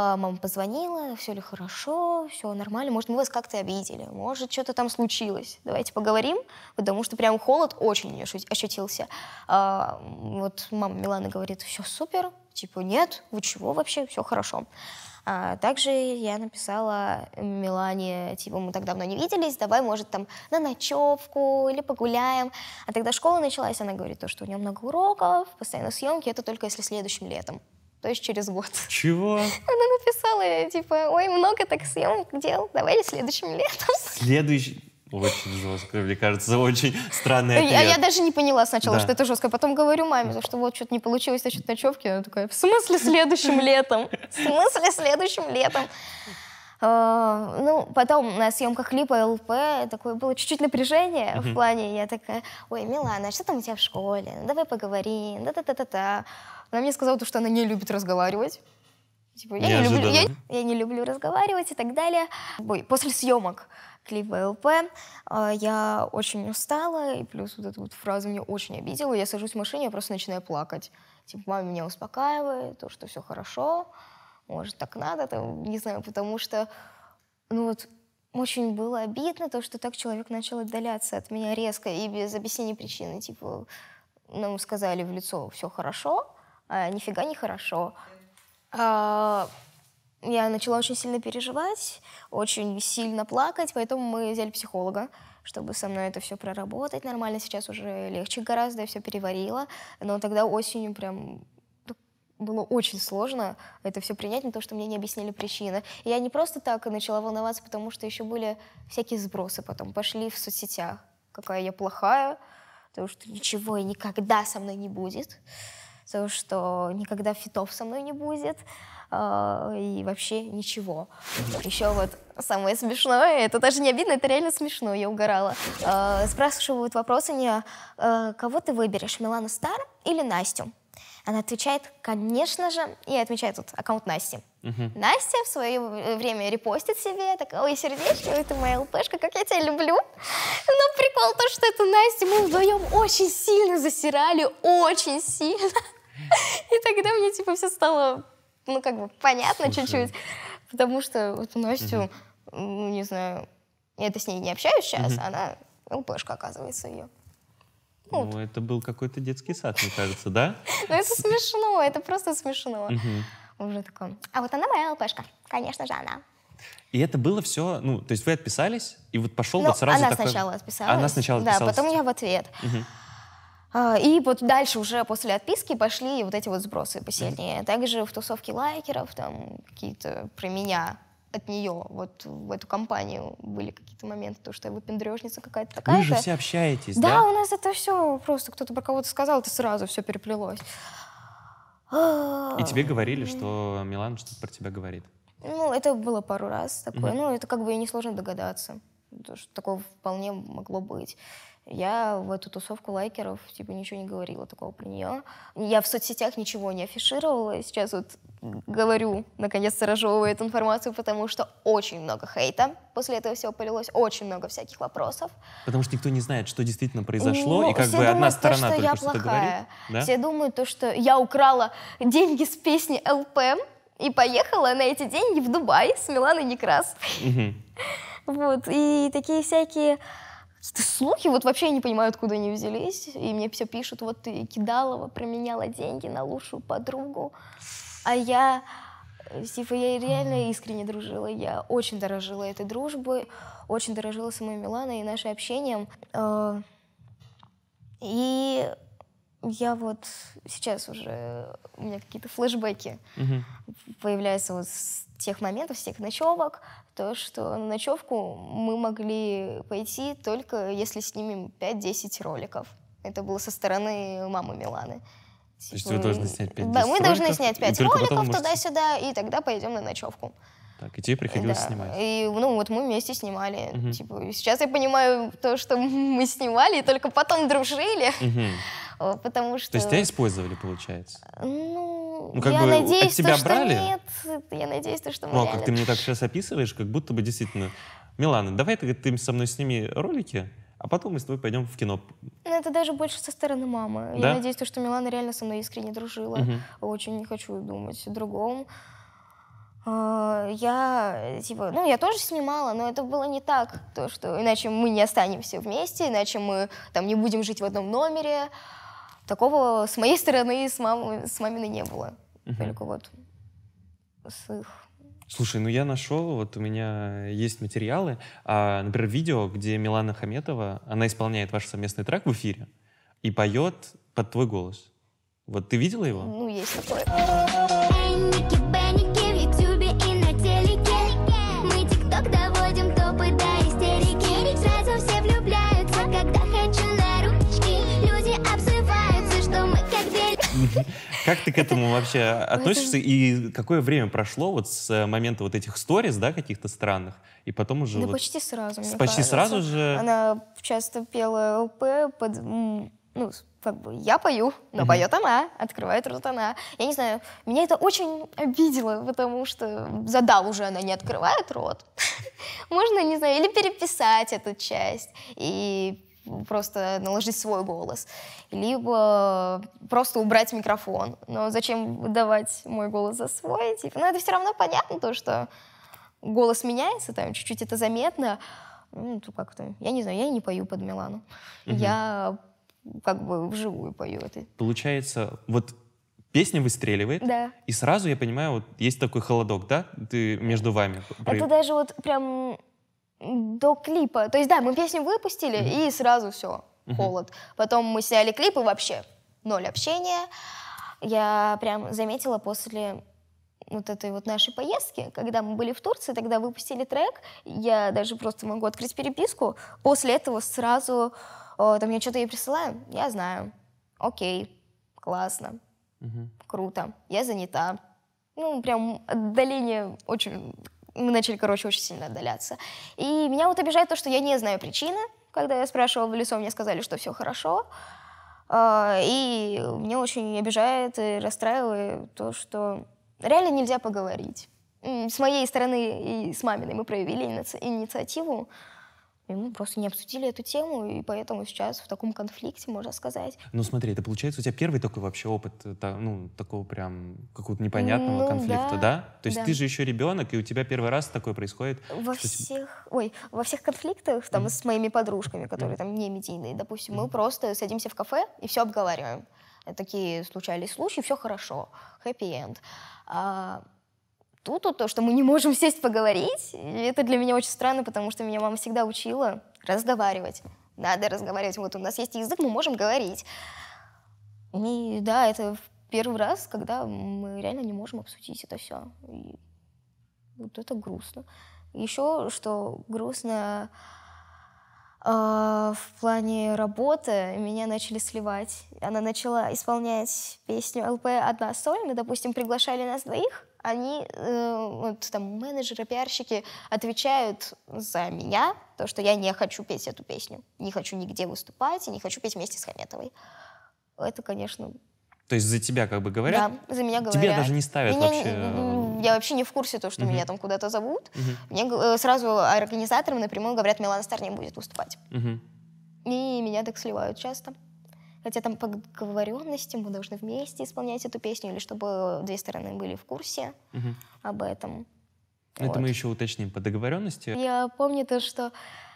А, Мама позвонила, все ли хорошо, все нормально, может, мы вас как-то обидели, может, что-то там случилось. Давайте поговорим, потому что прям холод очень ощу- ощутился. А, Вот мама Миланы говорит, все супер, типа, нет, вы чего вообще, все хорошо. А также я написала Милане, типа, мы так давно не виделись, давай, может, там на ночевку или погуляем. А тогда школа началась, она говорит, то, что у нее много уроков, постоянно съемки, это только если следующим летом, то есть через год. Чего? Она написала, я, типа, ой, много так съемок дел, давай следующим летом. Следующий... Очень жестко, мне кажется, очень странный А ответ. я даже не поняла сначала, Да. что это жестко. Потом говорю маме, что вот что-то не получилось насчет ночевки. Она такая, в смысле следующим летом? В смысле следующим летом? А, Ну, потом на съемках клипа ЛП такое было чуть-чуть напряжение в плане, я такая, ой, Милана, а что там у тебя в школе? Ну, Давай поговорим, да-да-да-да-да. Она мне сказала, то, что она не любит разговаривать. Типа, я, не люблю, я, я не люблю разговаривать и так далее. Ой, После съемок клипа ЛП э, я очень устала, и плюс вот эта вот фраза меня очень обидела. Я сажусь в машине, я просто начинаю плакать. Типа, мама меня успокаивает, то, что все хорошо, может, так надо, там, не знаю, потому что, ну вот, очень было обидно то, что так человек начал отдаляться от меня резко и без объяснения причины. Типа, нам сказали в лицо, все хорошо, а нифига не хорошо. А, я начала очень сильно переживать, очень сильно плакать, поэтому мы взяли психолога, чтобы со мной это все проработать нормально. Сейчас уже легче гораздо, я все переварила. Но тогда осенью прям было очень сложно это все принять, на то, что мне не объяснили причины. Я не просто так начала волноваться, потому что еще были всякие сбросы потом. Пошли в соцсетях, какая я плохая, потому что ничего и никогда со мной не будет, то, что никогда фитов со мной не будет, а, и вообще ничего. Еще вот самое смешное, это даже не обидно, это реально смешно, я угорала. А, Спрашивают вопросы не а, «Кого ты выберешь, Милану Стар или Настю?» Она отвечает, конечно же, и отмечает тут аккаунт Насти. Настя в свое время репостит себе, такая, ой, сердечко, это моя ЛПшка, как я тебя люблю. Но прикол то, что это Настя, мы вдвоем очень сильно засирали, очень сильно. И тогда мне, типа, все стало, ну, как бы, понятно чуть-чуть. Потому что вот Настю, ну, не знаю, я-то с ней не общаюсь сейчас, она ЛПшка, оказывается, ее. Ну, это был какой-то детский сад, мне кажется, да? Ну, это смешно, это просто смешно. Уже такое. А вот она моя ЛПшка. Конечно же, она. И это было все, ну, то есть вы отписались, и вот пошел Ну, вот сразу она сначала отписалась. Она сначала Да, отписалась. потом я в ответ. А, И вот дальше уже после отписки пошли вот эти вот сбросы посильнее. Также в тусовке лайкеров, там какие-то про меня от нее, вот в эту компанию были какие-то моменты, то, что я выпендрежница какая-то такая Вы же все общаетесь, Да, да? у нас это все просто кто-то про кого-то сказал, это сразу все переплелось. А, И тебе говорили, что Милан что-то про тебя говорит. Ну, это было пару раз такое. Ну, это как бы и несложно догадаться. То, что такое вполне могло быть. Я в эту тусовку лайкеров типа ничего не говорила такого про нее. Я в соцсетях ничего не афишировала. Сейчас вот говорю, наконец-то разжевываю эту информацию, потому что очень много хейта после этого всего полилось, очень много всяких вопросов. Потому что никто не знает, что действительно произошло, Ну, и как бы одна думают то, сторона что только я что-то плохая. говорит. Да? Все думают то, что я украла деньги с песни ЛП и поехала на эти деньги в Дубай с Миланой Некрас. Мгм. Вот, и такие всякие какие-то слухи, вот вообще я не понимаю, откуда они взялись. И мне все пишут, вот ты Кидалова променяла деньги на лучшую подругу. А я, э, типа, я реально искренне дружила. Я очень дорожила этой дружбой, очень дорожила самой Миланой и нашим общением. Э, И я вот сейчас уже, у меня какие-то флешбеки Мгм. появляется вот с тех моментов, с тех ночевок, то, что на ночевку мы могли пойти только если снимем 5-10 роликов. Это было со стороны мамы Миланы. То есть вы должны снять 5-10 Да, мы должны снять и 5 только потом роликов можете- туда-сюда, и тогда пойдем на ночевку. Так, и тебе приходилось Да. снимать. И, ну, вот мы вместе снимали. Мгм. Типа, сейчас я понимаю то, что мы снимали, и только потом дружили, Мгм. О, потому что... То есть тебя использовали, получается? Ну, Ну, как я бы от надеюсь, тебя то, брали? что нет. Я надеюсь, то, что мы Ну, а реально как ты мне так сейчас описываешь, как будто бы действительно... Милана, давай ты, ты со мной сними ролики, а потом мы с тобой пойдем в кино. Ну, это даже больше со стороны мамы. Да? Я надеюсь, то, что Милана реально со мной искренне дружила. Мгм. Очень не хочу думать о другом. А, Я, типа, ну, я тоже снимала, но это было не так, то, что иначе мы не останемся вместе, иначе мы там не будем жить в одном номере. Такого с моей стороны с, мамой, с маминой не было. Мгм. Только вот с их. Слушай, ну я нашел, вот у меня есть материалы, а, например, видео, где Милана Хаметова, она исполняет ваш совместный трек в эфире и поет под твой голос. Вот ты видела его? Ну, есть такое. Как ты к этому вообще относишься? И какое время прошло вот с э, момента вот этих сториз, да, каких-то странных, и потом уже Да вот... почти сразу, мне Почти кажется. сразу же? Она часто пела ЛП под... Ну, как бы я пою, но Мгм. поет она, открывает рот она. Я не знаю, меня это очень обидело, потому что задал уже она не открывает рот. Можно, не знаю, или переписать эту часть и просто наложить свой голос, либо просто убрать микрофон. Но зачем выдавать мой голос за свой? Типа, ну, это все равно понятно, то, что голос меняется, там чуть-чуть это заметно. Ну, то как-то, я не знаю, я не пою под Милану. Мгм. Я как бы вживую пою это. Получается, вот песня выстреливает, Да. и сразу, я понимаю, вот есть такой холодок, да, ты между вами. Это даже вот прям до клипа. То есть, да, мы песню выпустили, и сразу все, холод. Потом мы сняли клип, и вообще ноль общения. Я прям заметила после вот этой вот нашей поездки, когда мы были в Турции, тогда выпустили трек, я даже просто могу открыть переписку, после этого сразу, о, там я что-то ей присылаю, я знаю, окей, классно, Мгм. круто, я занята. Ну, прям отдаление очень... Мы начали, короче, очень сильно отдаляться. И меня вот обижает то, что я не знаю причины. Когда я спрашивала в лицо, мне сказали, что все хорошо. А, И меня очень обижает и расстраивает то, что реально нельзя поговорить. С моей стороны и с маминой мы проявили иници- инициативу, и мы просто не обсудили эту тему, и поэтому сейчас в таком конфликте, можно сказать. Ну смотри, это получается у тебя первый такой вообще опыт, э, ну, такого прям какого-то непонятного Ну, конфликта, да, да? То есть да. ты же еще ребенок, и у тебя первый раз такое происходит. Во тебе- всех, ой, во всех конфликтах там с моими подружками, которые там не медийные, допустим, мы просто садимся в кафе и все обговариваем. Такие случались случаи, все хорошо, хэппи-энд. А тут вот то, что мы не можем сесть поговорить, и это для меня очень странно, потому что меня мама всегда учила разговаривать. Надо разговаривать. Вот у нас есть язык, мы можем говорить. И да, это первый раз, когда мы реально не можем обсудить это все. И вот это грустно. Еще что грустно, э, в плане работы меня начали сливать. Она начала исполнять песню ЛП «Одна соль». Мы, допустим, приглашали нас двоих. Они, э, вот там, менеджеры, пиарщики отвечают за меня, то, что я не хочу петь эту песню. Не хочу нигде выступать и не хочу петь вместе с Хаметовой. Это, конечно, То есть за тебя как бы говорят? да, за меня говорят. Тебе даже не ставят Меня вообще... не- Я вообще не в курсе, то, что Мгм. меня там куда-то зовут. Мгм. Мне э, сразу организаторам напрямую говорят, Милана Стар не будет выступать. Мгм. И меня так сливают часто. Хотя там по договоренности мы должны вместе исполнять эту песню, или чтобы две стороны были в курсе Мгм. об этом. Это Вот. мы еще уточним по договоренности. Я помню то, что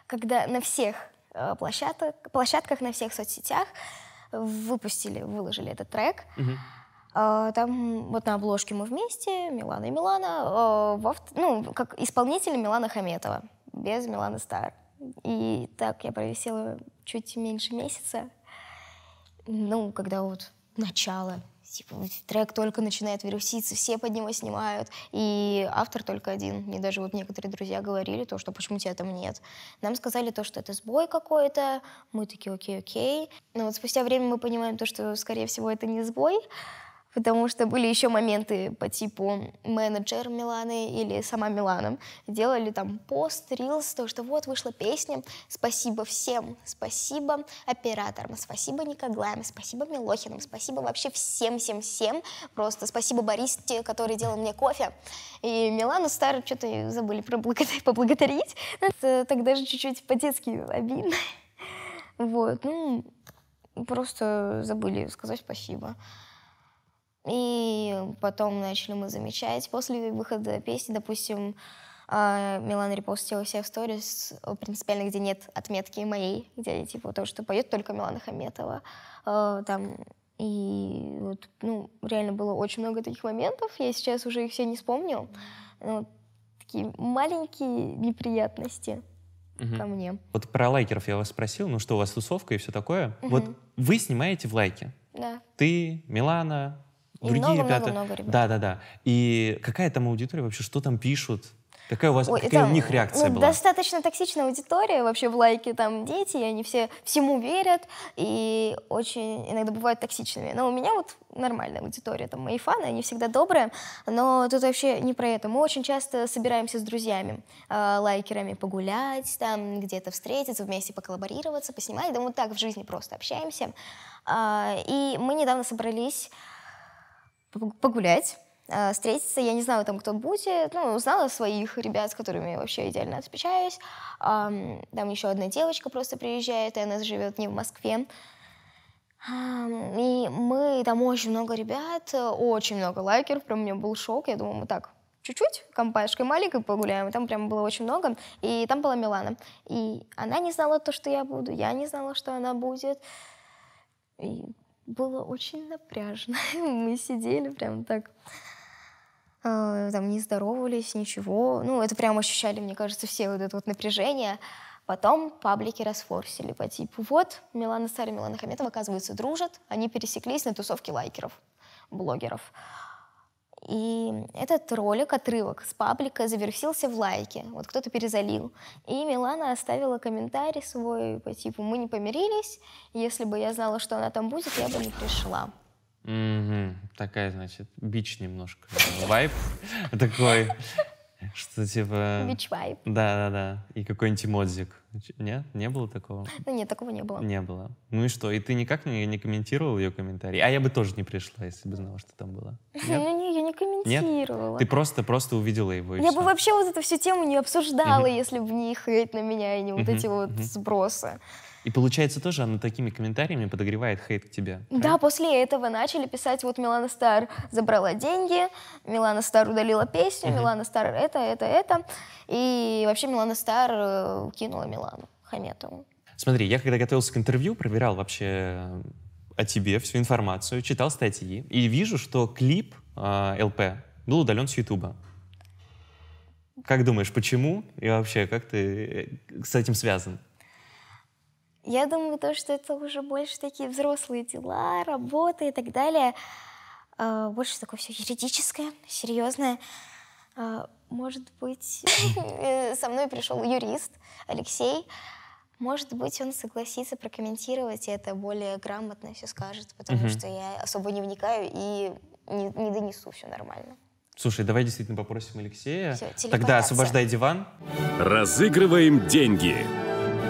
когда на всех э, площадках, площадках, на всех соцсетях выпустили, выложили этот трек. А, Там вот на обложке мы вместе, Милана и Милана, а, ну, как исполнитель Милана Хаметова, без Миланы Стар. И так я провисела чуть меньше месяца. Ну, когда вот начало, типа, трек только начинает вируситься, все под него снимают, и автор только один. Мне даже вот некоторые друзья говорили то, что почему тебя там нет. Нам сказали то, что это сбой какой-то, мы такие, окей, окей. Но вот спустя время мы понимаем то, что, скорее всего, это не сбой, Потому что были еще моменты по типу менеджер Миланы или сама Милана. Делали там пост, рилс, то, что вот вышла песня. Спасибо всем, спасибо операторам, спасибо Никоглаем, спасибо Милохинам, спасибо вообще всем-всем-всем. Просто спасибо Бористе, который делал мне кофе. И Милану старую что-то забыли поблагодарить. Это так даже чуть-чуть по-детски обидно. Вот, ну, просто забыли сказать спасибо. И потом начали мы замечать. После выхода песни, допустим, а, Милана репостила себя в сторис, э, принципиально, где нет отметки моей, где типа то, что поет только Милана Хаметова. А, Там и вот, ну, реально было очень много таких моментов. Я сейчас уже их все не вспомню. Ну, такие маленькие неприятности Мгм. ко мне. Вот про лайкеров я вас спросил, ну что у вас тусовка и все такое. Мгм. Вот вы снимаете в лайке. Да. Ты, Милана, И другие много-много-много ребята. ребят. Да, да, да. И какая там аудитория вообще, что там пишут? Какая у вас, Ой, какая там, у них реакция ну, была? Достаточно токсичная аудитория вообще в лайке, там дети, они все всему верят, и очень иногда бывают токсичными. Но у меня вот нормальная аудитория, там мои фаны, они всегда добрые, но тут вообще не про это. Мы очень часто собираемся с друзьями, э, лайкерами погулять, там где-то встретиться, вместе поколлаборироваться, поснимать, да вот так в жизни просто общаемся. А, и мы недавно собрались погулять, а, встретиться. Я не знала там, кто будет. Ну, узнала своих ребят, с которыми вообще идеально отвечаюсь. Ам, Там еще одна девочка просто приезжает, и она живет не в Москве. И мы, там очень много ребят, э, очень много лайкеров, прям у меня был шок. Я думала, мы так, чуть-чуть, компашкой маленькой погуляем, и там прям было очень много. И там была Милана. И она не знала то, что я буду, я не знала, что она будет. И было очень напряжно. Мы сидели прям так, э, там не здоровались, ничего. Ну, это прям ощущали, мне кажется, все вот это вот напряжение. Потом паблики расфорсили по типу, вот, Милана Стар и Милана Хаметова, оказывается, дружат. Они пересеклись на тусовке лайкеров, блогеров. И этот ролик, отрывок с паблика завершился в лайке. Вот кто-то перезалил. И Милана оставила комментарий свой по типу «Мы не помирились. Если бы я знала, что она там будет, я бы не пришла». Мгм. Такая, значит, бич немножко. Вайп такой, что типа... Бич вайб. Да-да-да. И какой-нибудь эмодзик. Нет? Не было такого? Ну нет, такого не было. Не было. Ну и что? И ты никак не, не комментировал ее комментарий? А я бы тоже не пришла, если бы знала, что там было. Нет? Ну не, я не комментировала. Ты просто, просто увидела его Я всё. бы вообще вот эту всю тему не обсуждала, если бы не хейт на меня и не вот эти вот сбросы. И получается тоже она такими комментариями подогревает хейт к тебе. Да, после этого начали писать, вот Милана Стар забрала деньги, Милана Стар удалила песню, Мгм. Милана Стар это, это, это. И вообще Милана Стар э, кинула Милану Хаметову. Смотри, я когда готовился к интервью, проверял вообще э, о тебе всю информацию, читал статьи и вижу, что клип э, ЛП был удален с Ютуба. Как думаешь, почему? И вообще, как ты э, с этим связан? Я думаю, то, что это уже больше такие взрослые дела, работа и так далее. А, Больше такое все юридическое, серьезное. А, Может быть, со мной пришел юрист Алексей. Может быть, он согласится прокомментировать и это более грамотно все скажет, потому что я особо не вникаю и не, не донесу все нормально. Слушай, давай действительно попросим Алексея. Всё, Тогда освобождай диван. Разыгрываем деньги.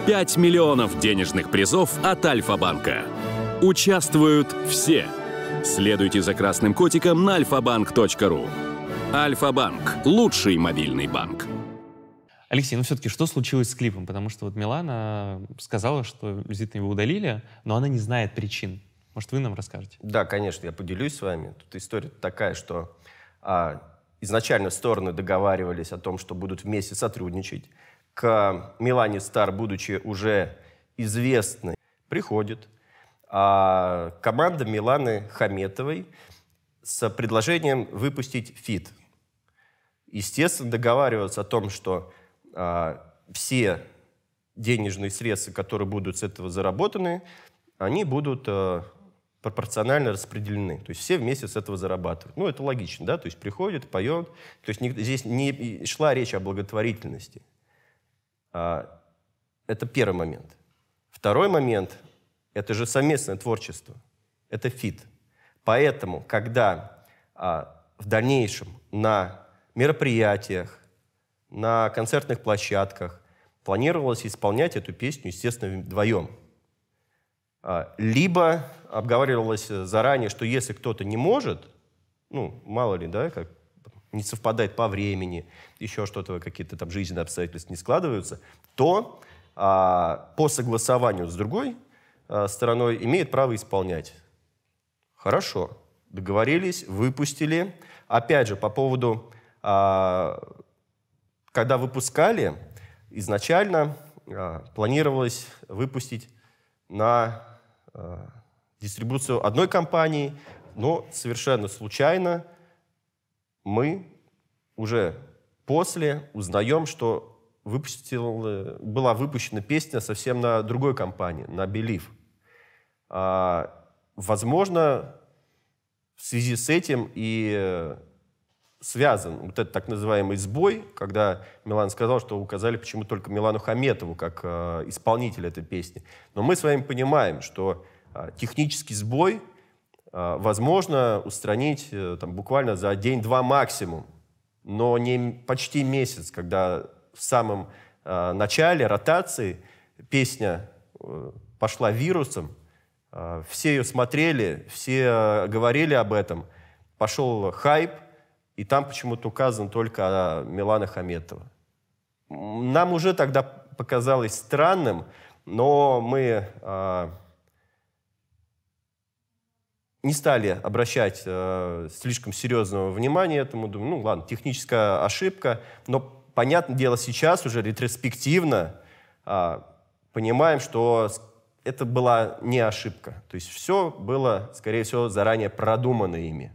5 миллионов денежных призов от Альфа-банка. Участвуют все. Следуйте за красным котиком на alfabank.ru. Альфа-банк – лучший мобильный банк. Алексей, ну все-таки что случилось с клипом? Потому что вот Милана сказала, что действительно его удалили, но она не знает причин. Может, вы нам расскажете? Да, конечно, я поделюсь с вами. Тут история такая, что а, изначально стороны договаривались о том, что будут вместе сотрудничать. К Милане Стар, будучи уже известной, приходит а, команда Миланы Хаметовой с предложением выпустить фит. Естественно, договариваться о том, что а, все денежные средства, которые будут с этого заработаны, они будут э, пропорционально распределены. То есть все вместе с этого зарабатывают. Ну, это логично, да? То есть приходит, поет. То есть не- здесь не шла речь о благотворительности. А, это первый момент. Второй момент – это же совместное творчество. Это фит. Поэтому, когда а, в дальнейшем на мероприятиях, на концертных площадках планировалось исполнять эту песню, естественно, вдвоем. А, Либо обговаривалось заранее, что если кто-то не может, ну, мало ли, да, как не совпадает по времени, еще что-то, какие-то там жизненные обстоятельства не складываются, то а, по согласованию с другой а, стороной имеет право исполнять. Хорошо. Договорились, выпустили. Опять же, по поводу, а, когда выпускали, изначально а, планировалось выпустить на а, дистрибуцию одной компании, но совершенно случайно мы уже после узнаем, что выпустил, была выпущена песня совсем на другой компании, на Believe. А, возможно, в связи с этим и э, связан вот этот так называемый сбой, когда Милан сказал, что указали почему только Милану Хаметову как э, исполнителя этой песни. Но мы с вами понимаем, что э, технический сбой возможно устранить э, там, буквально за день-два максимум, но не почти месяц, когда в самом э, начале ротации песня э, пошла вирусом, э, все ее смотрели, все э, говорили об этом, пошел хайп, и там почему-то указан только а, Милана Хаметова. Нам уже тогда показалось странным, но мы а, не стали обращать э, слишком серьезного внимания этому. Думаю, ну ладно, техническая ошибка. Но, понятное дело, сейчас уже ретроспективно а, понимаем, что это была не ошибка. То есть все было, скорее всего, заранее продумано ими.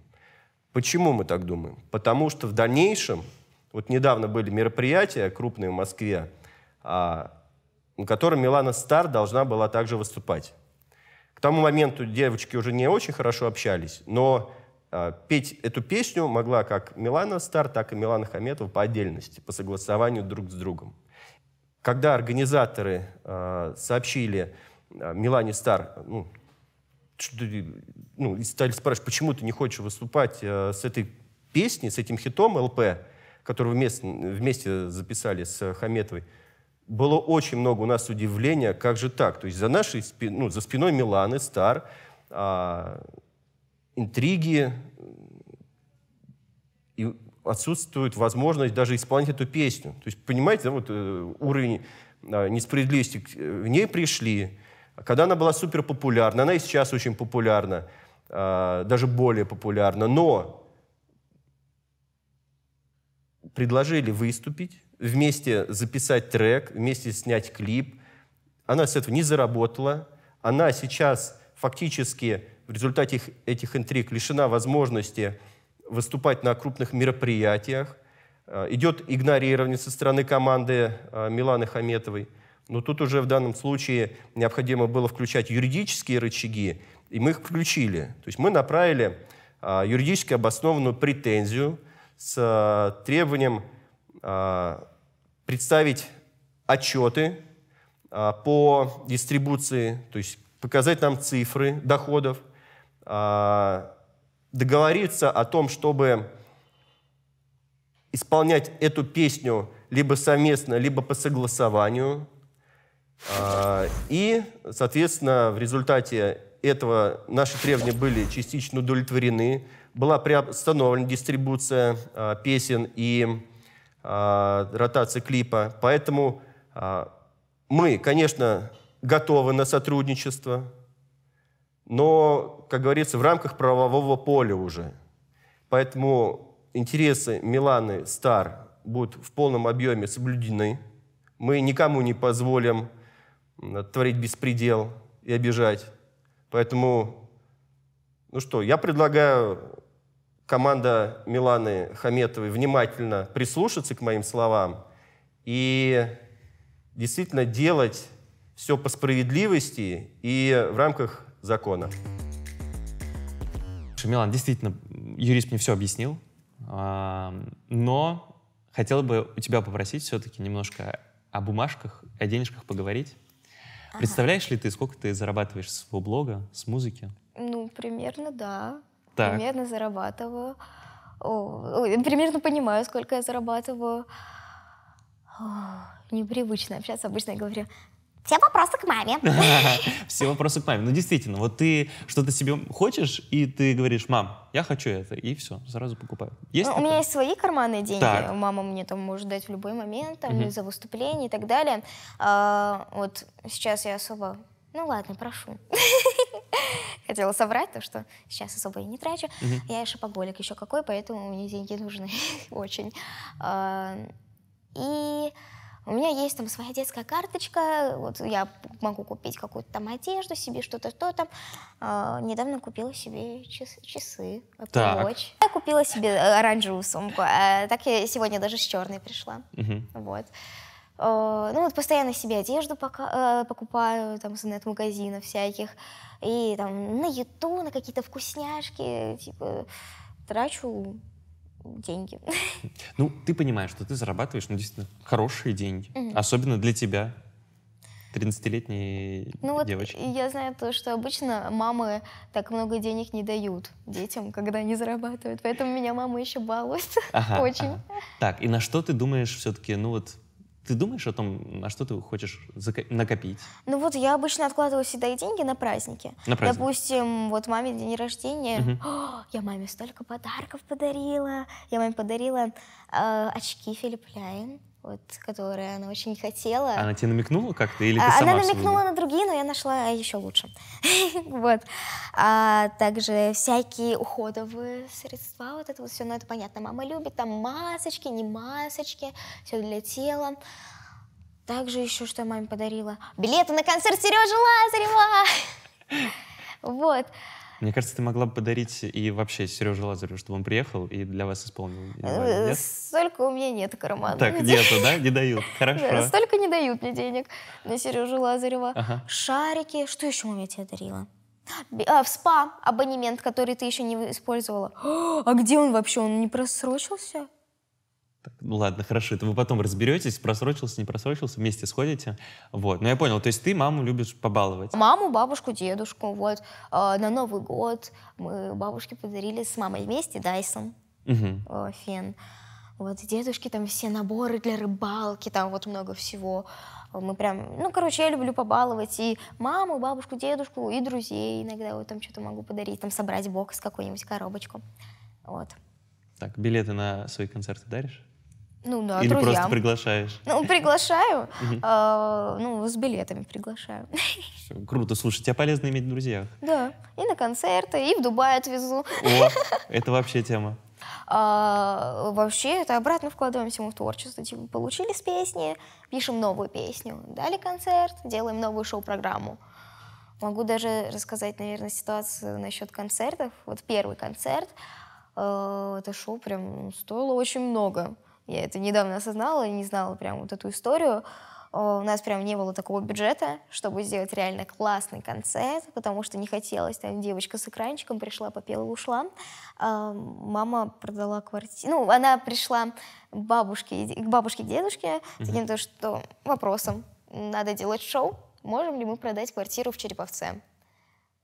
Почему мы так думаем? Потому что в дальнейшем, вот недавно были мероприятия крупные в Москве, а, на котором Милана Стар должна была также выступать. К тому моменту девочки уже не очень хорошо общались, но а, петь эту песню могла как Милана Стар, так и Милана Хаметова по отдельности, по согласованию друг с другом. Когда организаторы а, сообщили а, Милане Стар, ну, что ну, и стали спрашивать, почему ты не хочешь выступать э, с этой песней, с этим хитом ЛП, который вместе, вместе записали с Хаметовой, было очень много у нас удивления, как же так? То есть за нашей спи- ну, за спиной Миланы, Стар, а, интриги, и отсутствует возможность даже исполнять эту песню. То есть, понимаете, да, вот э, уровень а, несправедливости, э, в ней пришли, А когда она была супер популярна, она и сейчас очень популярна, а, даже более популярна, но предложили выступить, вместе записать трек, вместе снять клип. Она с этого не заработала. Она сейчас фактически в результате их- этих интриг лишена возможности выступать на крупных мероприятиях. э, идет игнорирование со стороны команды э, Миланы Хаметовой. Но тут уже в данном случае необходимо было включать юридические рычаги, и мы их включили. То есть мы направили а, юридически обоснованную претензию с требованием представить отчеты а, по дистрибуции, то есть показать нам цифры доходов, а, договориться о том, чтобы исполнять эту песню либо совместно, либо по согласованию. И, соответственно, в результате этого наши требования были частично удовлетворены. Была приостановлена дистрибуция песен и а, ротация клипа. Поэтому а, мы, конечно, готовы на сотрудничество, но, как говорится, в рамках правового поля уже. Поэтому интересы Миланы Стар будут в полном объеме соблюдены. Мы никому не позволим творить беспредел и обижать. Поэтому, ну что, я предлагаю команда Миланы Хаметовой внимательно прислушаться к моим словам и действительно делать все по справедливости и в рамках закона. Милан, действительно, юрист мне все объяснил, а, но хотел бы у тебя попросить все-таки немножко о бумажках, о денежках поговорить. Представляешь ли ты, сколько ты зарабатываешь с своего блога, с музыки? Ну, примерно, да. Так. Примерно зарабатываю. О, ой, примерно понимаю, сколько я зарабатываю. О, непривычно общаться. Обычно я говорю, Все вопросы к маме. Все вопросы к маме. Ну, действительно, вот ты что-то себе хочешь, и ты говоришь, мам, я хочу это, и все, сразу покупаю. Есть Ну, у меня есть свои карманные деньги. Так. Мама мне там может дать в любой момент, там, Мгм. за выступление и так далее. А, вот сейчас я особо... Ну ладно, прошу. Хотела соврать, то что сейчас особо и не трачу. Я и шопоголик еще какой, поэтому мне деньги нужны очень. И у меня есть там своя детская карточка, вот я могу купить какую-то там одежду себе, что-то, что там. А, недавно купила себе час- часы, Так. Watch. Я купила себе э, оранжевую сумку, а так я сегодня даже с черной пришла. Вот. Э, Ну вот постоянно себе одежду пока- э, покупаю там с интернет-магазинов всяких. И там на еду, на какие-то вкусняшки, типа трачу деньги. Ну, ты понимаешь, что ты зарабатываешь, ну, действительно, хорошие деньги. Мгм. Особенно для тебя, 13-летней Ну вот девочки. я знаю то, что обычно мамы так много денег не дают детям, когда они зарабатывают. Поэтому меня мама еще балует. Ага, Очень. ага. Так, и на что ты думаешь все-таки, ну вот, ты думаешь о том, на что ты хочешь накопить? Ну вот я обычно откладываю всегда и деньги на праздники. На праздники. Допустим, вот маме день рождения. Мгм. О, я маме столько подарков подарила. Я маме подарила э, очки Филипп Ляйн, вот, которые она очень хотела. Она тебе намекнула как-то или ты А, сама Она намекнула на другие, но я нашла еще лучше. Вот. А также всякие уходовые средства, вот это вот все, ну это понятно, мама любит, там масочки, не масочки, все для тела. Также еще что я маме подарила? Билеты на концерт Сережи Лазарева! Вот. Мне кажется, ты могла бы подарить и вообще Сереже Лазареву, чтобы он приехал и для вас исполнил. Э, Нет? Столько у меня нет кармана. Так, нету, да? Не дают. Хорошо. Столько не дают мне денег на Сережу Лазарева. Ага. Шарики. Что еще мама тебе дарила? А, в спа абонемент, который ты еще не использовала. А где он вообще? Он не просрочился? Ну ладно, хорошо, это вы потом разберетесь, просрочился, не просрочился, вместе сходите. Вот, ну я понял, то есть ты маму любишь побаловать. Маму, бабушку, дедушку. Вот. А, на Новый год мы бабушке подарили с мамой вместе Дайсон. Мгм. э, фен. Вот, дедушки там все наборы для рыбалки, там вот много всего. Мы прям, ну, короче, я люблю побаловать и маму, бабушку, дедушку, и друзей иногда вот там что-то могу подарить, там собрать бокс, какую-нибудь коробочку. Вот. Так, билеты на свои концерты даришь? Ну да, Или друзьям. просто приглашаешь? Ну, приглашаю, а, ну, с билетами приглашаю. Круто, слушай, тебя полезно иметь в друзьях. Да, и на концерты, и в Дубай отвезу. О, это вообще тема. А, вообще, это обратно вкладываемся мы в творчество. Типа, получили с песни, пишем новую песню, дали концерт, делаем новую шоу-программу. Могу даже рассказать, наверное, ситуацию насчет концертов. Вот первый концерт, э, это шоу прям стоило очень много. Я это недавно осознала и не знала прям вот эту историю. О, У нас прям не было такого бюджета, чтобы сделать реально классный концерт, потому что не хотелось. Там девочка с экранчиком пришла, попела и ушла. А, Мама продала квартиру. Ну, она пришла к бабушке, к бабушке и дедушке с таким то, что вопросом. Надо делать шоу. Можем ли мы продать квартиру в Череповце?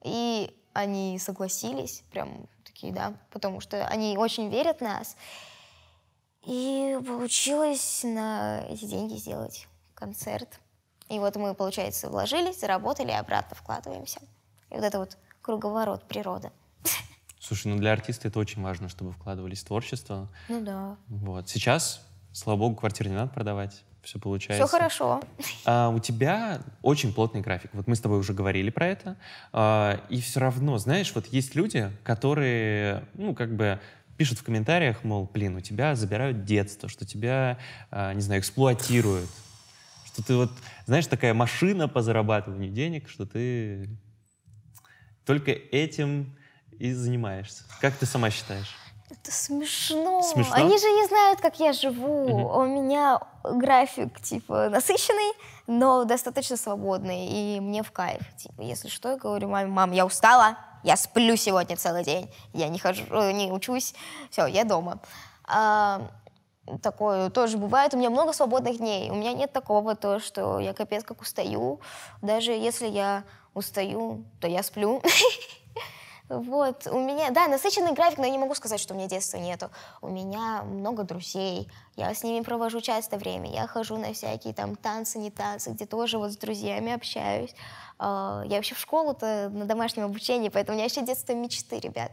И они согласились, прям такие, да, потому что они очень верят в нас. И получилось на эти деньги сделать концерт. И вот мы, получается, вложились, заработали, и обратно вкладываемся. И вот это вот круговорот природы. Слушай, ну для артиста это очень важно, чтобы вкладывались в творчество. Ну да. Вот. Сейчас, слава богу, квартиру не надо продавать. Все получается. Все хорошо. А, у тебя очень плотный график. Вот мы с тобой уже говорили про это. А, и все равно, знаешь, вот есть люди, которые, ну, как бы пишут в комментариях, мол, блин, у тебя забирают детство, что тебя, а, не знаю, эксплуатируют. Что ты вот, знаешь, такая машина по зарабатыванию денег, что ты только этим и занимаешься. Как ты сама считаешь? Это смешно. Смешно? Они же не знают, как я живу. Мгм. У меня график, типа, насыщенный, но достаточно свободный. И мне в кайф. Типа, если что, я говорю маме, мам, я устала, я сплю сегодня целый день. Я не хожу, не учусь. Все, я дома. А, такое тоже бывает. У меня много свободных дней. У меня нет такого, то, что я капец как устаю. Даже если я устаю, то я сплю. Вот, у меня, да, насыщенный график, но я не могу сказать, что у меня детства нету. У меня много друзей, я с ними провожу часто время, я хожу на всякие там танцы, не танцы, где тоже вот с друзьями общаюсь. А, Я вообще в школу-то на домашнем обучении, поэтому у меня вообще детство мечты, ребят.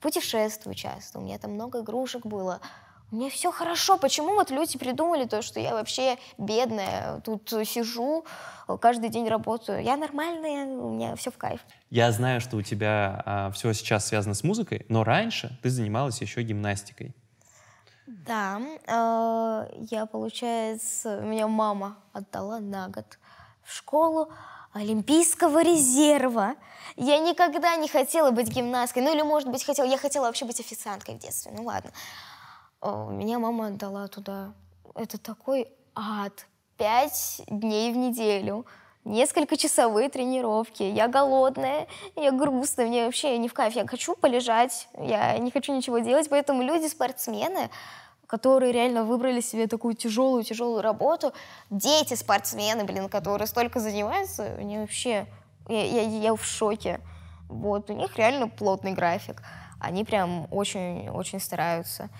Путешествую часто, у меня там много игрушек было. Меня все хорошо. Почему вот люди придумали то, что я вообще бедная, тут сижу, каждый день работаю. Я нормальная, у меня все в кайф. Я знаю, что у тебя все сейчас связано с музыкой, но раньше ты занималась еще гимнастикой. Да, э, я, получается, меня мама отдала на год в школу Олимпийского резерва. Я никогда не хотела быть гимнасткой, ну или, может быть, хотела, я хотела вообще быть официанткой в детстве, ну ладно. Э, Меня мама отдала туда. Это такой ад. Пять дней в неделю. Несколько часовые тренировки. Я голодная, я грустная, мне вообще не в кайф. Я хочу полежать, я не хочу ничего делать. Поэтому люди-спортсмены, которые реально выбрали себе такую тяжелую-тяжелую работу, дети-спортсмены, блин, которые столько занимаются, они вообще... Я, я, я в шоке. Вот, у них реально плотный график. Они прям очень-очень стараются.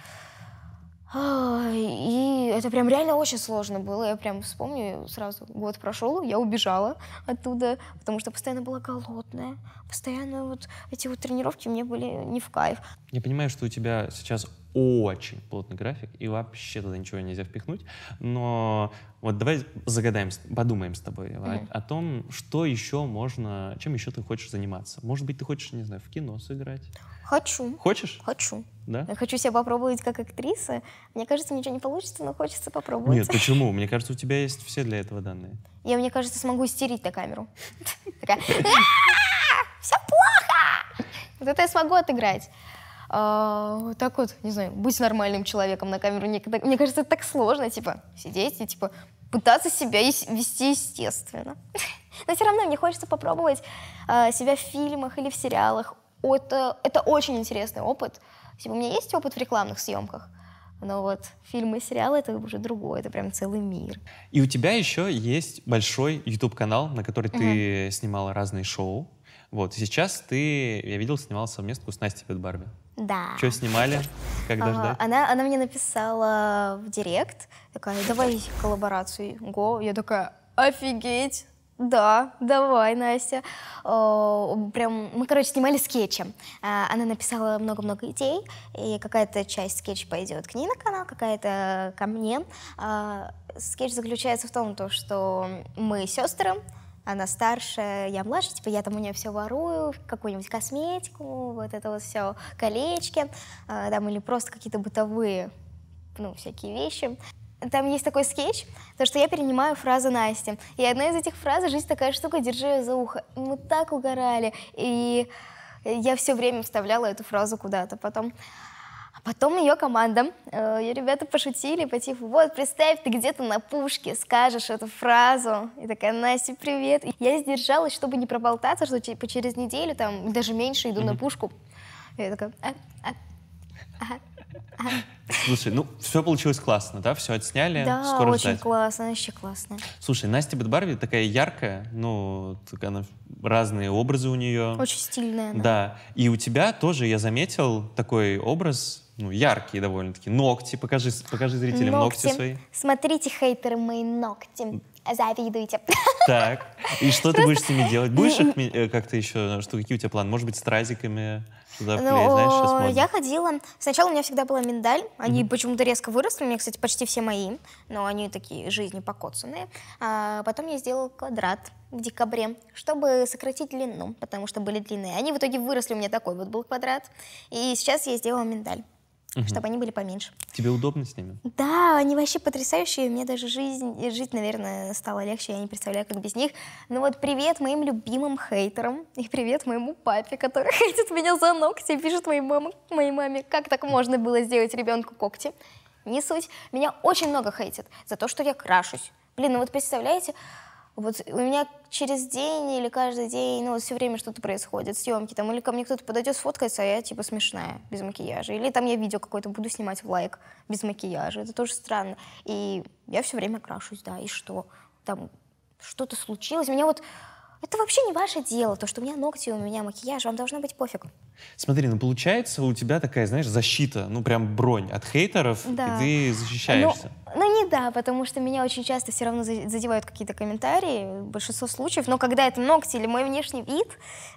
Ай, И это прям реально очень сложно было. Я прям вспомню, сразу год прошел, я убежала оттуда, потому что постоянно была голодная. Постоянно вот эти вот тренировки мне были не в кайф. Я понимаю, что у тебя сейчас очень плотный график, и вообще туда ничего нельзя впихнуть, но вот давай загадаем, подумаем с тобой о- Мгм. о, том, что еще можно, чем еще ты хочешь заниматься. Может быть, ты хочешь, не знаю, в кино сыграть? Хочу. Хочешь? Хочу. Да? Я хочу себя попробовать как актриса. Мне кажется, ничего не получится, но хочется попробовать. Нет, почему? Мне кажется, у тебя есть все для этого данные. Я, мне кажется, смогу истерить на камеру. Такая, все плохо! Вот это я смогу отыграть. А, так вот, не знаю, быть нормальным человеком на камеру. никогда- Мне кажется, это так сложно, типа, сидеть и, типа, пытаться себя ес- вести естественно. Но все равно мне хочется попробовать а, себя в фильмах или в сериалах. Это, это очень интересный опыт. У меня есть опыт в рекламных съемках, но вот фильмы и сериалы — это уже другое, это прям целый мир. И у тебя еще есть большой YouTube-канал, на который ты снимала разные шоу. Вот, сейчас ты, я видел, снимала совместку с Настей Барби. Да. Что снимали? Ага, ждать? Она, она мне написала в директ, такая, давай коллаборацию, go. Я такая, офигеть, да, давай, Настя. О, прям, мы, короче, снимали скетчи. А, Она написала много-много идей, и какая-то часть скетча пойдет к ней на канал, какая-то ко мне. А, Скетч заключается в том, то, что мы сестры, она старше, я младше, типа я там у нее все ворую, какую-нибудь косметику, вот это вот все, колечки, а, там или просто какие-то бытовые, ну, всякие вещи. Там есть такой скетч, то, что я перенимаю фразы Насти. И одна из этих фраз «Жизнь такая штука, держи ее за ухо». Мы так угорали. И я все время вставляла эту фразу куда-то. Потом, Потом ее команда, э, и ребята пошутили по типу, вот, представь, ты где-то на пушке скажешь эту фразу. И такая, Настя, привет. И я сдержалась, чтобы не проболтаться, что типа через неделю, там, даже меньше иду на пушку. И я такая, а, а, ага, ага. Слушай, ну, все получилось классно, да? Все отсняли, Да, скоро очень ждать. классно, вообще классно. Слушай, Настя Бэтбарби такая яркая, ну, так она, разные образы у нее. Очень стильная она. Да, и у тебя тоже, я заметил, такой образ, ну, яркий довольно-таки. Ногти, покажи, покажи зрителям ногти, свои. Смотрите, хейтеры, мои ногти. Завидуйте. Так, и что ты будешь с ними делать? Будешь их э, как-то еще, что, какие у тебя планы? Может быть, с тразиками туда Ну, знаешь, сейчас модно. я ходила... Сначала у меня всегда была миндаль. Они почему-то резко выросли. У меня, кстати, почти все мои. Но они такие жизни покоцанные. А потом я сделала квадрат в декабре, чтобы сократить длину, потому что были длинные. Они в итоге выросли, у меня такой вот был квадрат. И сейчас я сделала миндаль, чтобы они были поменьше. Тебе удобно с ними? Да, они вообще потрясающие. Мне даже жизнь, жить, наверное, стало легче. Я не представляю, как без них. Ну вот привет моим любимым хейтерам. И привет моему папе, который хейтит меня за ногти. и Пишет моей, маме, моей маме, как так можно было сделать ребенку когти. Не суть. Меня очень много хейтит за то, что я крашусь. Блин, ну вот представляете, вот у меня через день или каждый день, ну все время что-то происходит, съемки там, или ко мне кто-то подойдет сфоткается, а я типа смешная, без макияжа. Или там я видео какое-то буду снимать в лайк без макияжа. Это тоже странно. И я все время крашусь, да, и что? Там что-то случилось. Меня вот... Это вообще не ваше дело, то, что у меня ногти, у меня макияж, вам должно быть пофиг. Смотри, ну получается у тебя такая, знаешь, защита, ну прям бронь от хейтеров, Да. и ты защищаешься. Ну, ну не да, потому что меня очень часто все равно за- задевают какие-то комментарии, большинство случаев, но когда это ногти или мой внешний вид,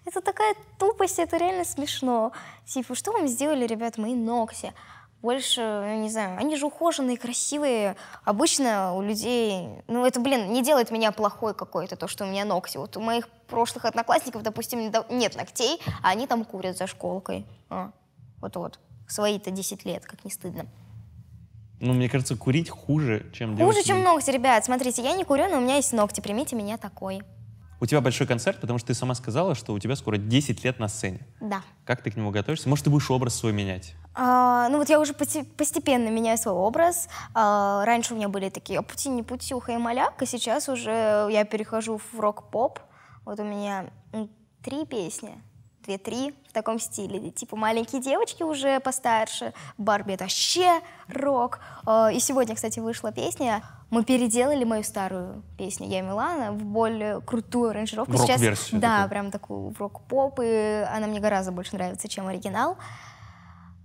это такая тупость, это реально смешно. Типа, что вам сделали, ребят, мои ногти? Больше, я не знаю, они же ухоженные, красивые. Обычно у людей, ну это, блин, не делает меня плохой какой-то, то, что у меня ногти. Вот у моих прошлых одноклассников, допустим, нет ногтей, а они там курят за школкой. А, Вот-вот. Свои-то 10 лет, как не стыдно. Ну, мне кажется, курить хуже, чем. Хуже, чем ногти, ребят. Смотрите, я не курю, но у меня есть ногти. Примите меня такой. У тебя большой концерт, потому что ты сама сказала, что у тебя скоро 10 лет на сцене. Да. Как ты к нему готовишься? Может, ты будешь образ свой менять? А, ну вот я уже постепенно меняю свой образ. А, раньше у меня были такие «А пути не путюха и маляк, и сейчас уже я перехожу в рок-поп. Вот у меня три песни, две-три в таком стиле. Типа маленькие девочки уже постарше, Барби это вообще рок. А, и сегодня, кстати, вышла песня. Мы переделали мою старую песню «Я Милана» в более крутую аранжировку. В Сейчас- рок-версию Да, такую. прям такую в рок-поп, и она мне гораздо больше нравится, чем оригинал.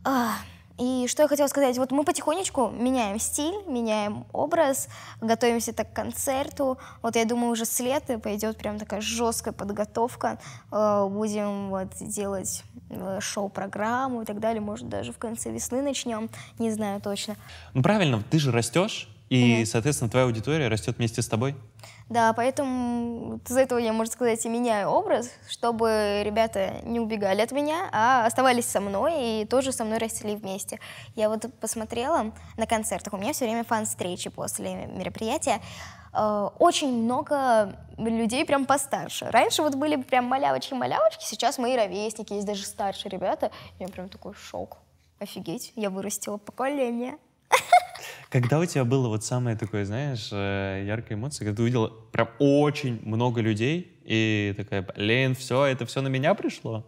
А, И что я хотела сказать, вот мы потихонечку меняем стиль, меняем образ, готовимся так к концерту. Вот я думаю, уже с лета пойдет прям такая жесткая подготовка. Э, Будем вот делать э, шоу-программу и так далее. Может, даже в конце весны начнем, не знаю точно. Ну, правильно, ты же растешь, и, соответственно, твоя аудитория растет вместе с тобой. Да, поэтому из-за этого я, можно сказать, и меняю образ, чтобы ребята не убегали от меня, а оставались со мной и тоже со мной росли вместе. Я вот посмотрела на концертах, у меня все время фан-встречи после мероприятия. Э, Очень много людей прям постарше. Раньше вот были прям малявочки-малявочки, сейчас мои ровесники, есть даже старшие ребята. Я прям такой шок. Офигеть, я вырастила поколение. Когда у тебя было вот самое такое, знаешь, э, яркая эмоция, когда ты увидела прям очень много людей, и такая, блин, все, это все на меня пришло?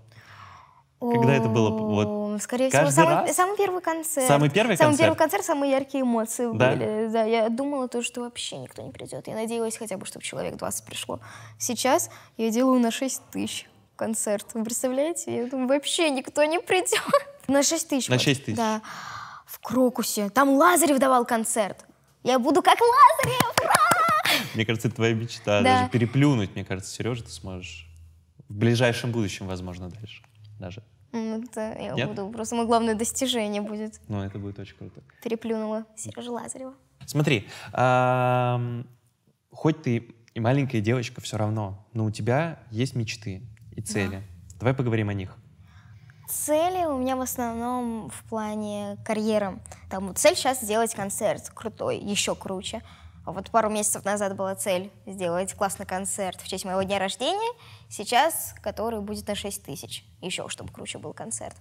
Когда это было? Вот Скорее всего, самый, самый первый концерт. Самый первый Самый концерт? первый концерт, самые яркие эмоции Да? были. Да, я думала то, что вообще никто не придет. Я надеялась хотя бы, чтобы человек 20 пришло. Сейчас я делаю на 6 тысяч концерт. Вы представляете? Я думаю, вообще никто не придет. На 6 тысяч. На вот. 6 тысяч. Да. Крокусе. Там Лазарев давал концерт. Я буду как Лазарев! Ура! Мне кажется, это твоя мечта. Да. Даже переплюнуть, мне кажется, Сережа, ты сможешь в ближайшем будущем, возможно, дальше. Даже. М, Это я Нет? буду. Просто мое главное достижение будет. Ну, это будет очень круто. Переплюнула Сережа Лазарева. Смотри, хоть ты и маленькая девочка, все равно, но у тебя есть мечты и цели. Давай поговорим о них. Цели у меня в основном в плане карьеры. Там цель сейчас сделать концерт крутой, еще круче. А Вот пару месяцев назад была цель сделать классный концерт в честь моего дня рождения. Сейчас, который будет на 6 тысяч. Еще, чтобы круче был концерт.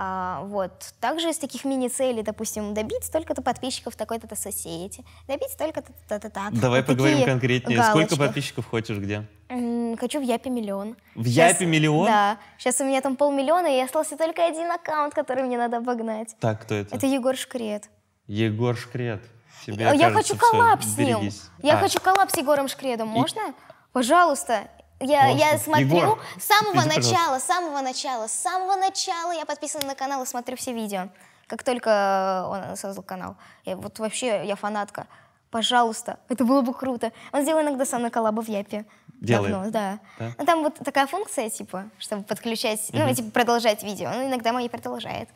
А, вот. Также из таких мини-целей, допустим, добить столько-то подписчиков в такой-то соцсети, добить столько-то та-та-та. Давай Вот поговорим конкретнее. галочки. Сколько подписчиков хочешь где? Хочу в Япе миллион. В Щас- Япе миллион? Да. Сейчас у меня там полмиллиона, и остался только один аккаунт, который мне надо обогнать. Так, кто это? Это Егор Шкрет. Егор Шкрет. Тебе я кажется, хочу коллаб всё, с ним. берегись. Я А, хочу коллаб с Егором Шкредом. Можно? Пожалуйста. Я, я смотрю Егор, с самого иди, начала, с самого начала, с самого начала я подписана на канал и смотрю все видео. Как только он создал канал. Я, вот вообще я фанатка. Пожалуйста, это было бы круто. Он сделал иногда со мной коллабы в Япе. Делает? Давно, да. Да? Ну, там вот такая функция, типа, чтобы подключать, ну, Мгм. типа, продолжать видео. Он иногда мои продолжает.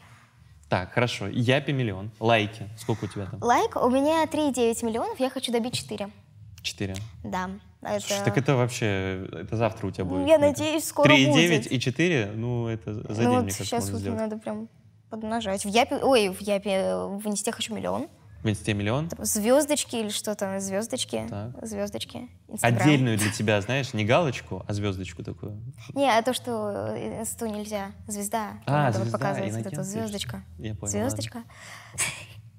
Так, хорошо. Япи миллион. Лайки. Сколько у тебя там? Лайк у меня 3,9 миллионов, я хочу добить 4. Четыре. Да. Это... Слушай, так это вообще, это завтра у тебя будет. Я надеюсь, скоро 3,9 будет. и 4, ну это за ну день, вот мне кажется, сейчас вот сделать. надо прям поднажать. В Япе, ой, в Япе, в Инсте хочу миллион. В инсте миллион? Звездочки или что там, звездочки. Так. Звездочки. Инстаграм. Отдельную для тебя, знаешь, не галочку, а звездочку такую. Не, а то, что инсту нельзя. Звезда. А, Надо вот звезда, показывать вот эту звездочка. Я понял, Звездочка.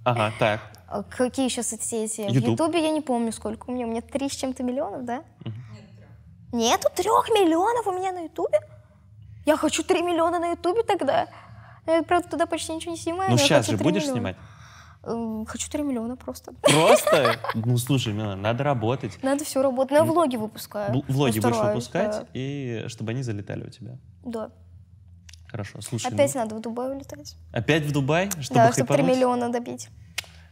Ага, так. А Какие еще соцсети? В Ютуб. Ютубе я не помню, сколько у меня. У меня три с чем-то миллионов, да? Нету трех миллионов у меня на Ютубе? Я хочу три миллиона на Ютубе тогда. Я, правда, туда почти ничего не снимаю. Ну но сейчас же 3 будешь миллиона. снимать? Хочу 3 миллиона просто. Просто? Ну слушай, Милан, надо работать. Надо все работать. Ну, я влоги выпускаю. Влоги будешь выпускать, да. и чтобы они залетали у тебя. Да. Хорошо, слушай. Опять ну, надо в Дубай улетать. Опять в Дубай, чтобы да, чтобы 3 хайпануть? миллиона добить.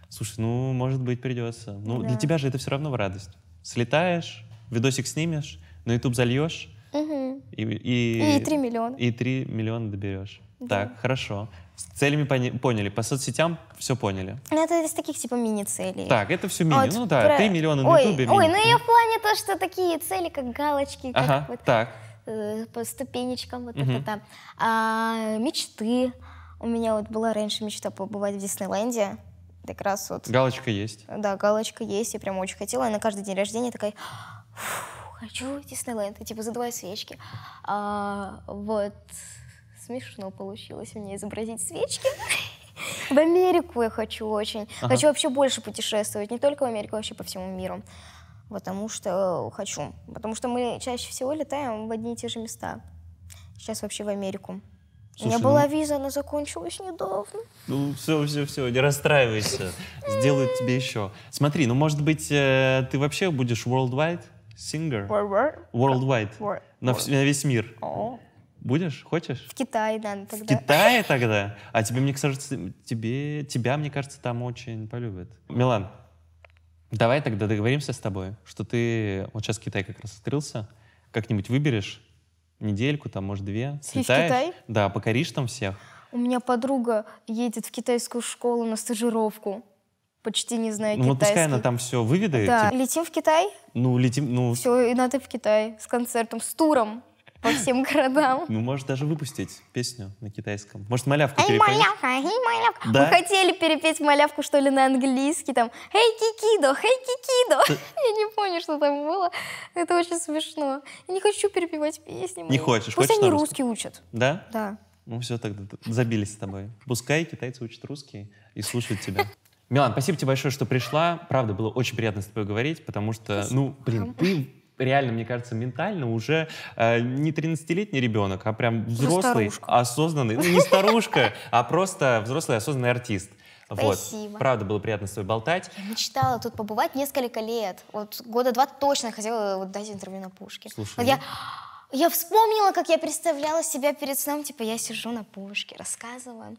Слушай, ну, может быть, придется. Ну, Да. для тебя же это все равно в радость. Слетаешь, видосик снимешь, на YouTube зальешь, Мгм. и... И, И 3 миллиона. И 3 миллиона доберешь. Да. Так, хорошо. С целями пони- поняли, по соцсетям все поняли. Ну, это из таких типа мини-целей. Так, это все мини. Вот ну да, про- 3 миллиона на ой, Ютубе. Ой, мини. ну я в плане то, что такие цели, как галочки, как Ага, вот, так. Э, по ступенечкам, вот это там. А, мечты. У меня вот была раньше мечта побывать в Диснейленде. Как раз вот, Галочка есть. да, галочка есть, я прям очень хотела. И на каждый день рождения такая, «Фу, хочу в Диснейленд, и типа задуваю свечки. А, вот, смешно получилось меня изобразить свечки. В Америку я хочу очень. Ага. Хочу вообще больше путешествовать, не только в Америку, а вообще по всему миру. Потому что хочу. Потому что мы чаще всего летаем в одни и те же места. Сейчас вообще в Америку. У меня Слушай, была ну- виза, она закончилась недавно. Ну, все, все, все, не расстраивайся. Сделают тебе еще. Смотри, ну, может быть, э, ты вообще будешь worldwide singer? Worldwide. Wor- На, вс- на весь мир. Будешь? Хочешь? В Китае В тогда. Китае тогда? А тебе, мне кажется, тебе, тебя, мне кажется, там очень полюбят. Милан, давай тогда договоримся с тобой, что ты, вот сейчас Китай как раз открылся, как-нибудь выберешь недельку, там, может, две, Съесть в слетаешь, Китай? да, покоришь там всех. У меня подруга едет в китайскую школу на стажировку. Почти не знаю Ну, вот пускай китайский. она там все выведает. Да, типа, летим в Китай, ну, летим, ну, все, и надо в Китай с концертом, с туром по всем городам. ну, может даже выпустить песню на китайском. Может, малявку Эй, малявка, эй, малявка. Да? Мы хотели перепеть малявку, что ли, на английский, там, «Эй, кикидо, эй, кикидо». Я не помню, что там было. Это очень смешно. Я не хочу перепевать песни. мои. хочешь? Пусть они русский учат. Да? Да. Ну все, тогда забились с тобой. Пускай китайцы учат русский и слушают тебя. Милан, спасибо тебе большое, что пришла. Правда, было очень приятно с тобой говорить, потому что, ну, блин, ты реально, мне кажется, ментально уже э, не 13-летний ребенок, а прям взрослый, старушка. осознанный, ну не старушка, а просто взрослый осознанный артист. Вот. Спасибо. Правда, было приятно с тобой болтать. Я мечтала тут побывать несколько лет. Вот года два точно хотела вот дать интервью на пушке. Слушай, Вот ну- я, я вспомнила, как я представляла себя перед сном. Типа я сижу на пушке, рассказываю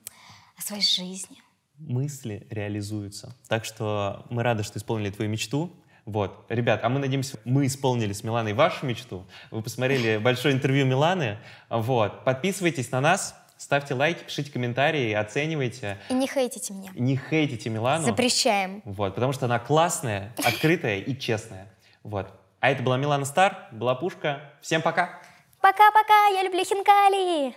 о своей жизни. мысли реализуются. Так что мы рады, что исполнили твою мечту. Вот. Ребят, а мы надеемся, мы исполнили с Миланой вашу мечту. Вы посмотрели большое интервью Миланы. Вот. Подписывайтесь на нас, ставьте лайки, пишите комментарии, оценивайте. И не хейтите меня. Не хейтите Милану. Запрещаем. Вот, потому что она классная, открытая и честная. Вот. А это была Милана Стар, была Пушка. Всем пока! Пока-пока, я люблю хинкали.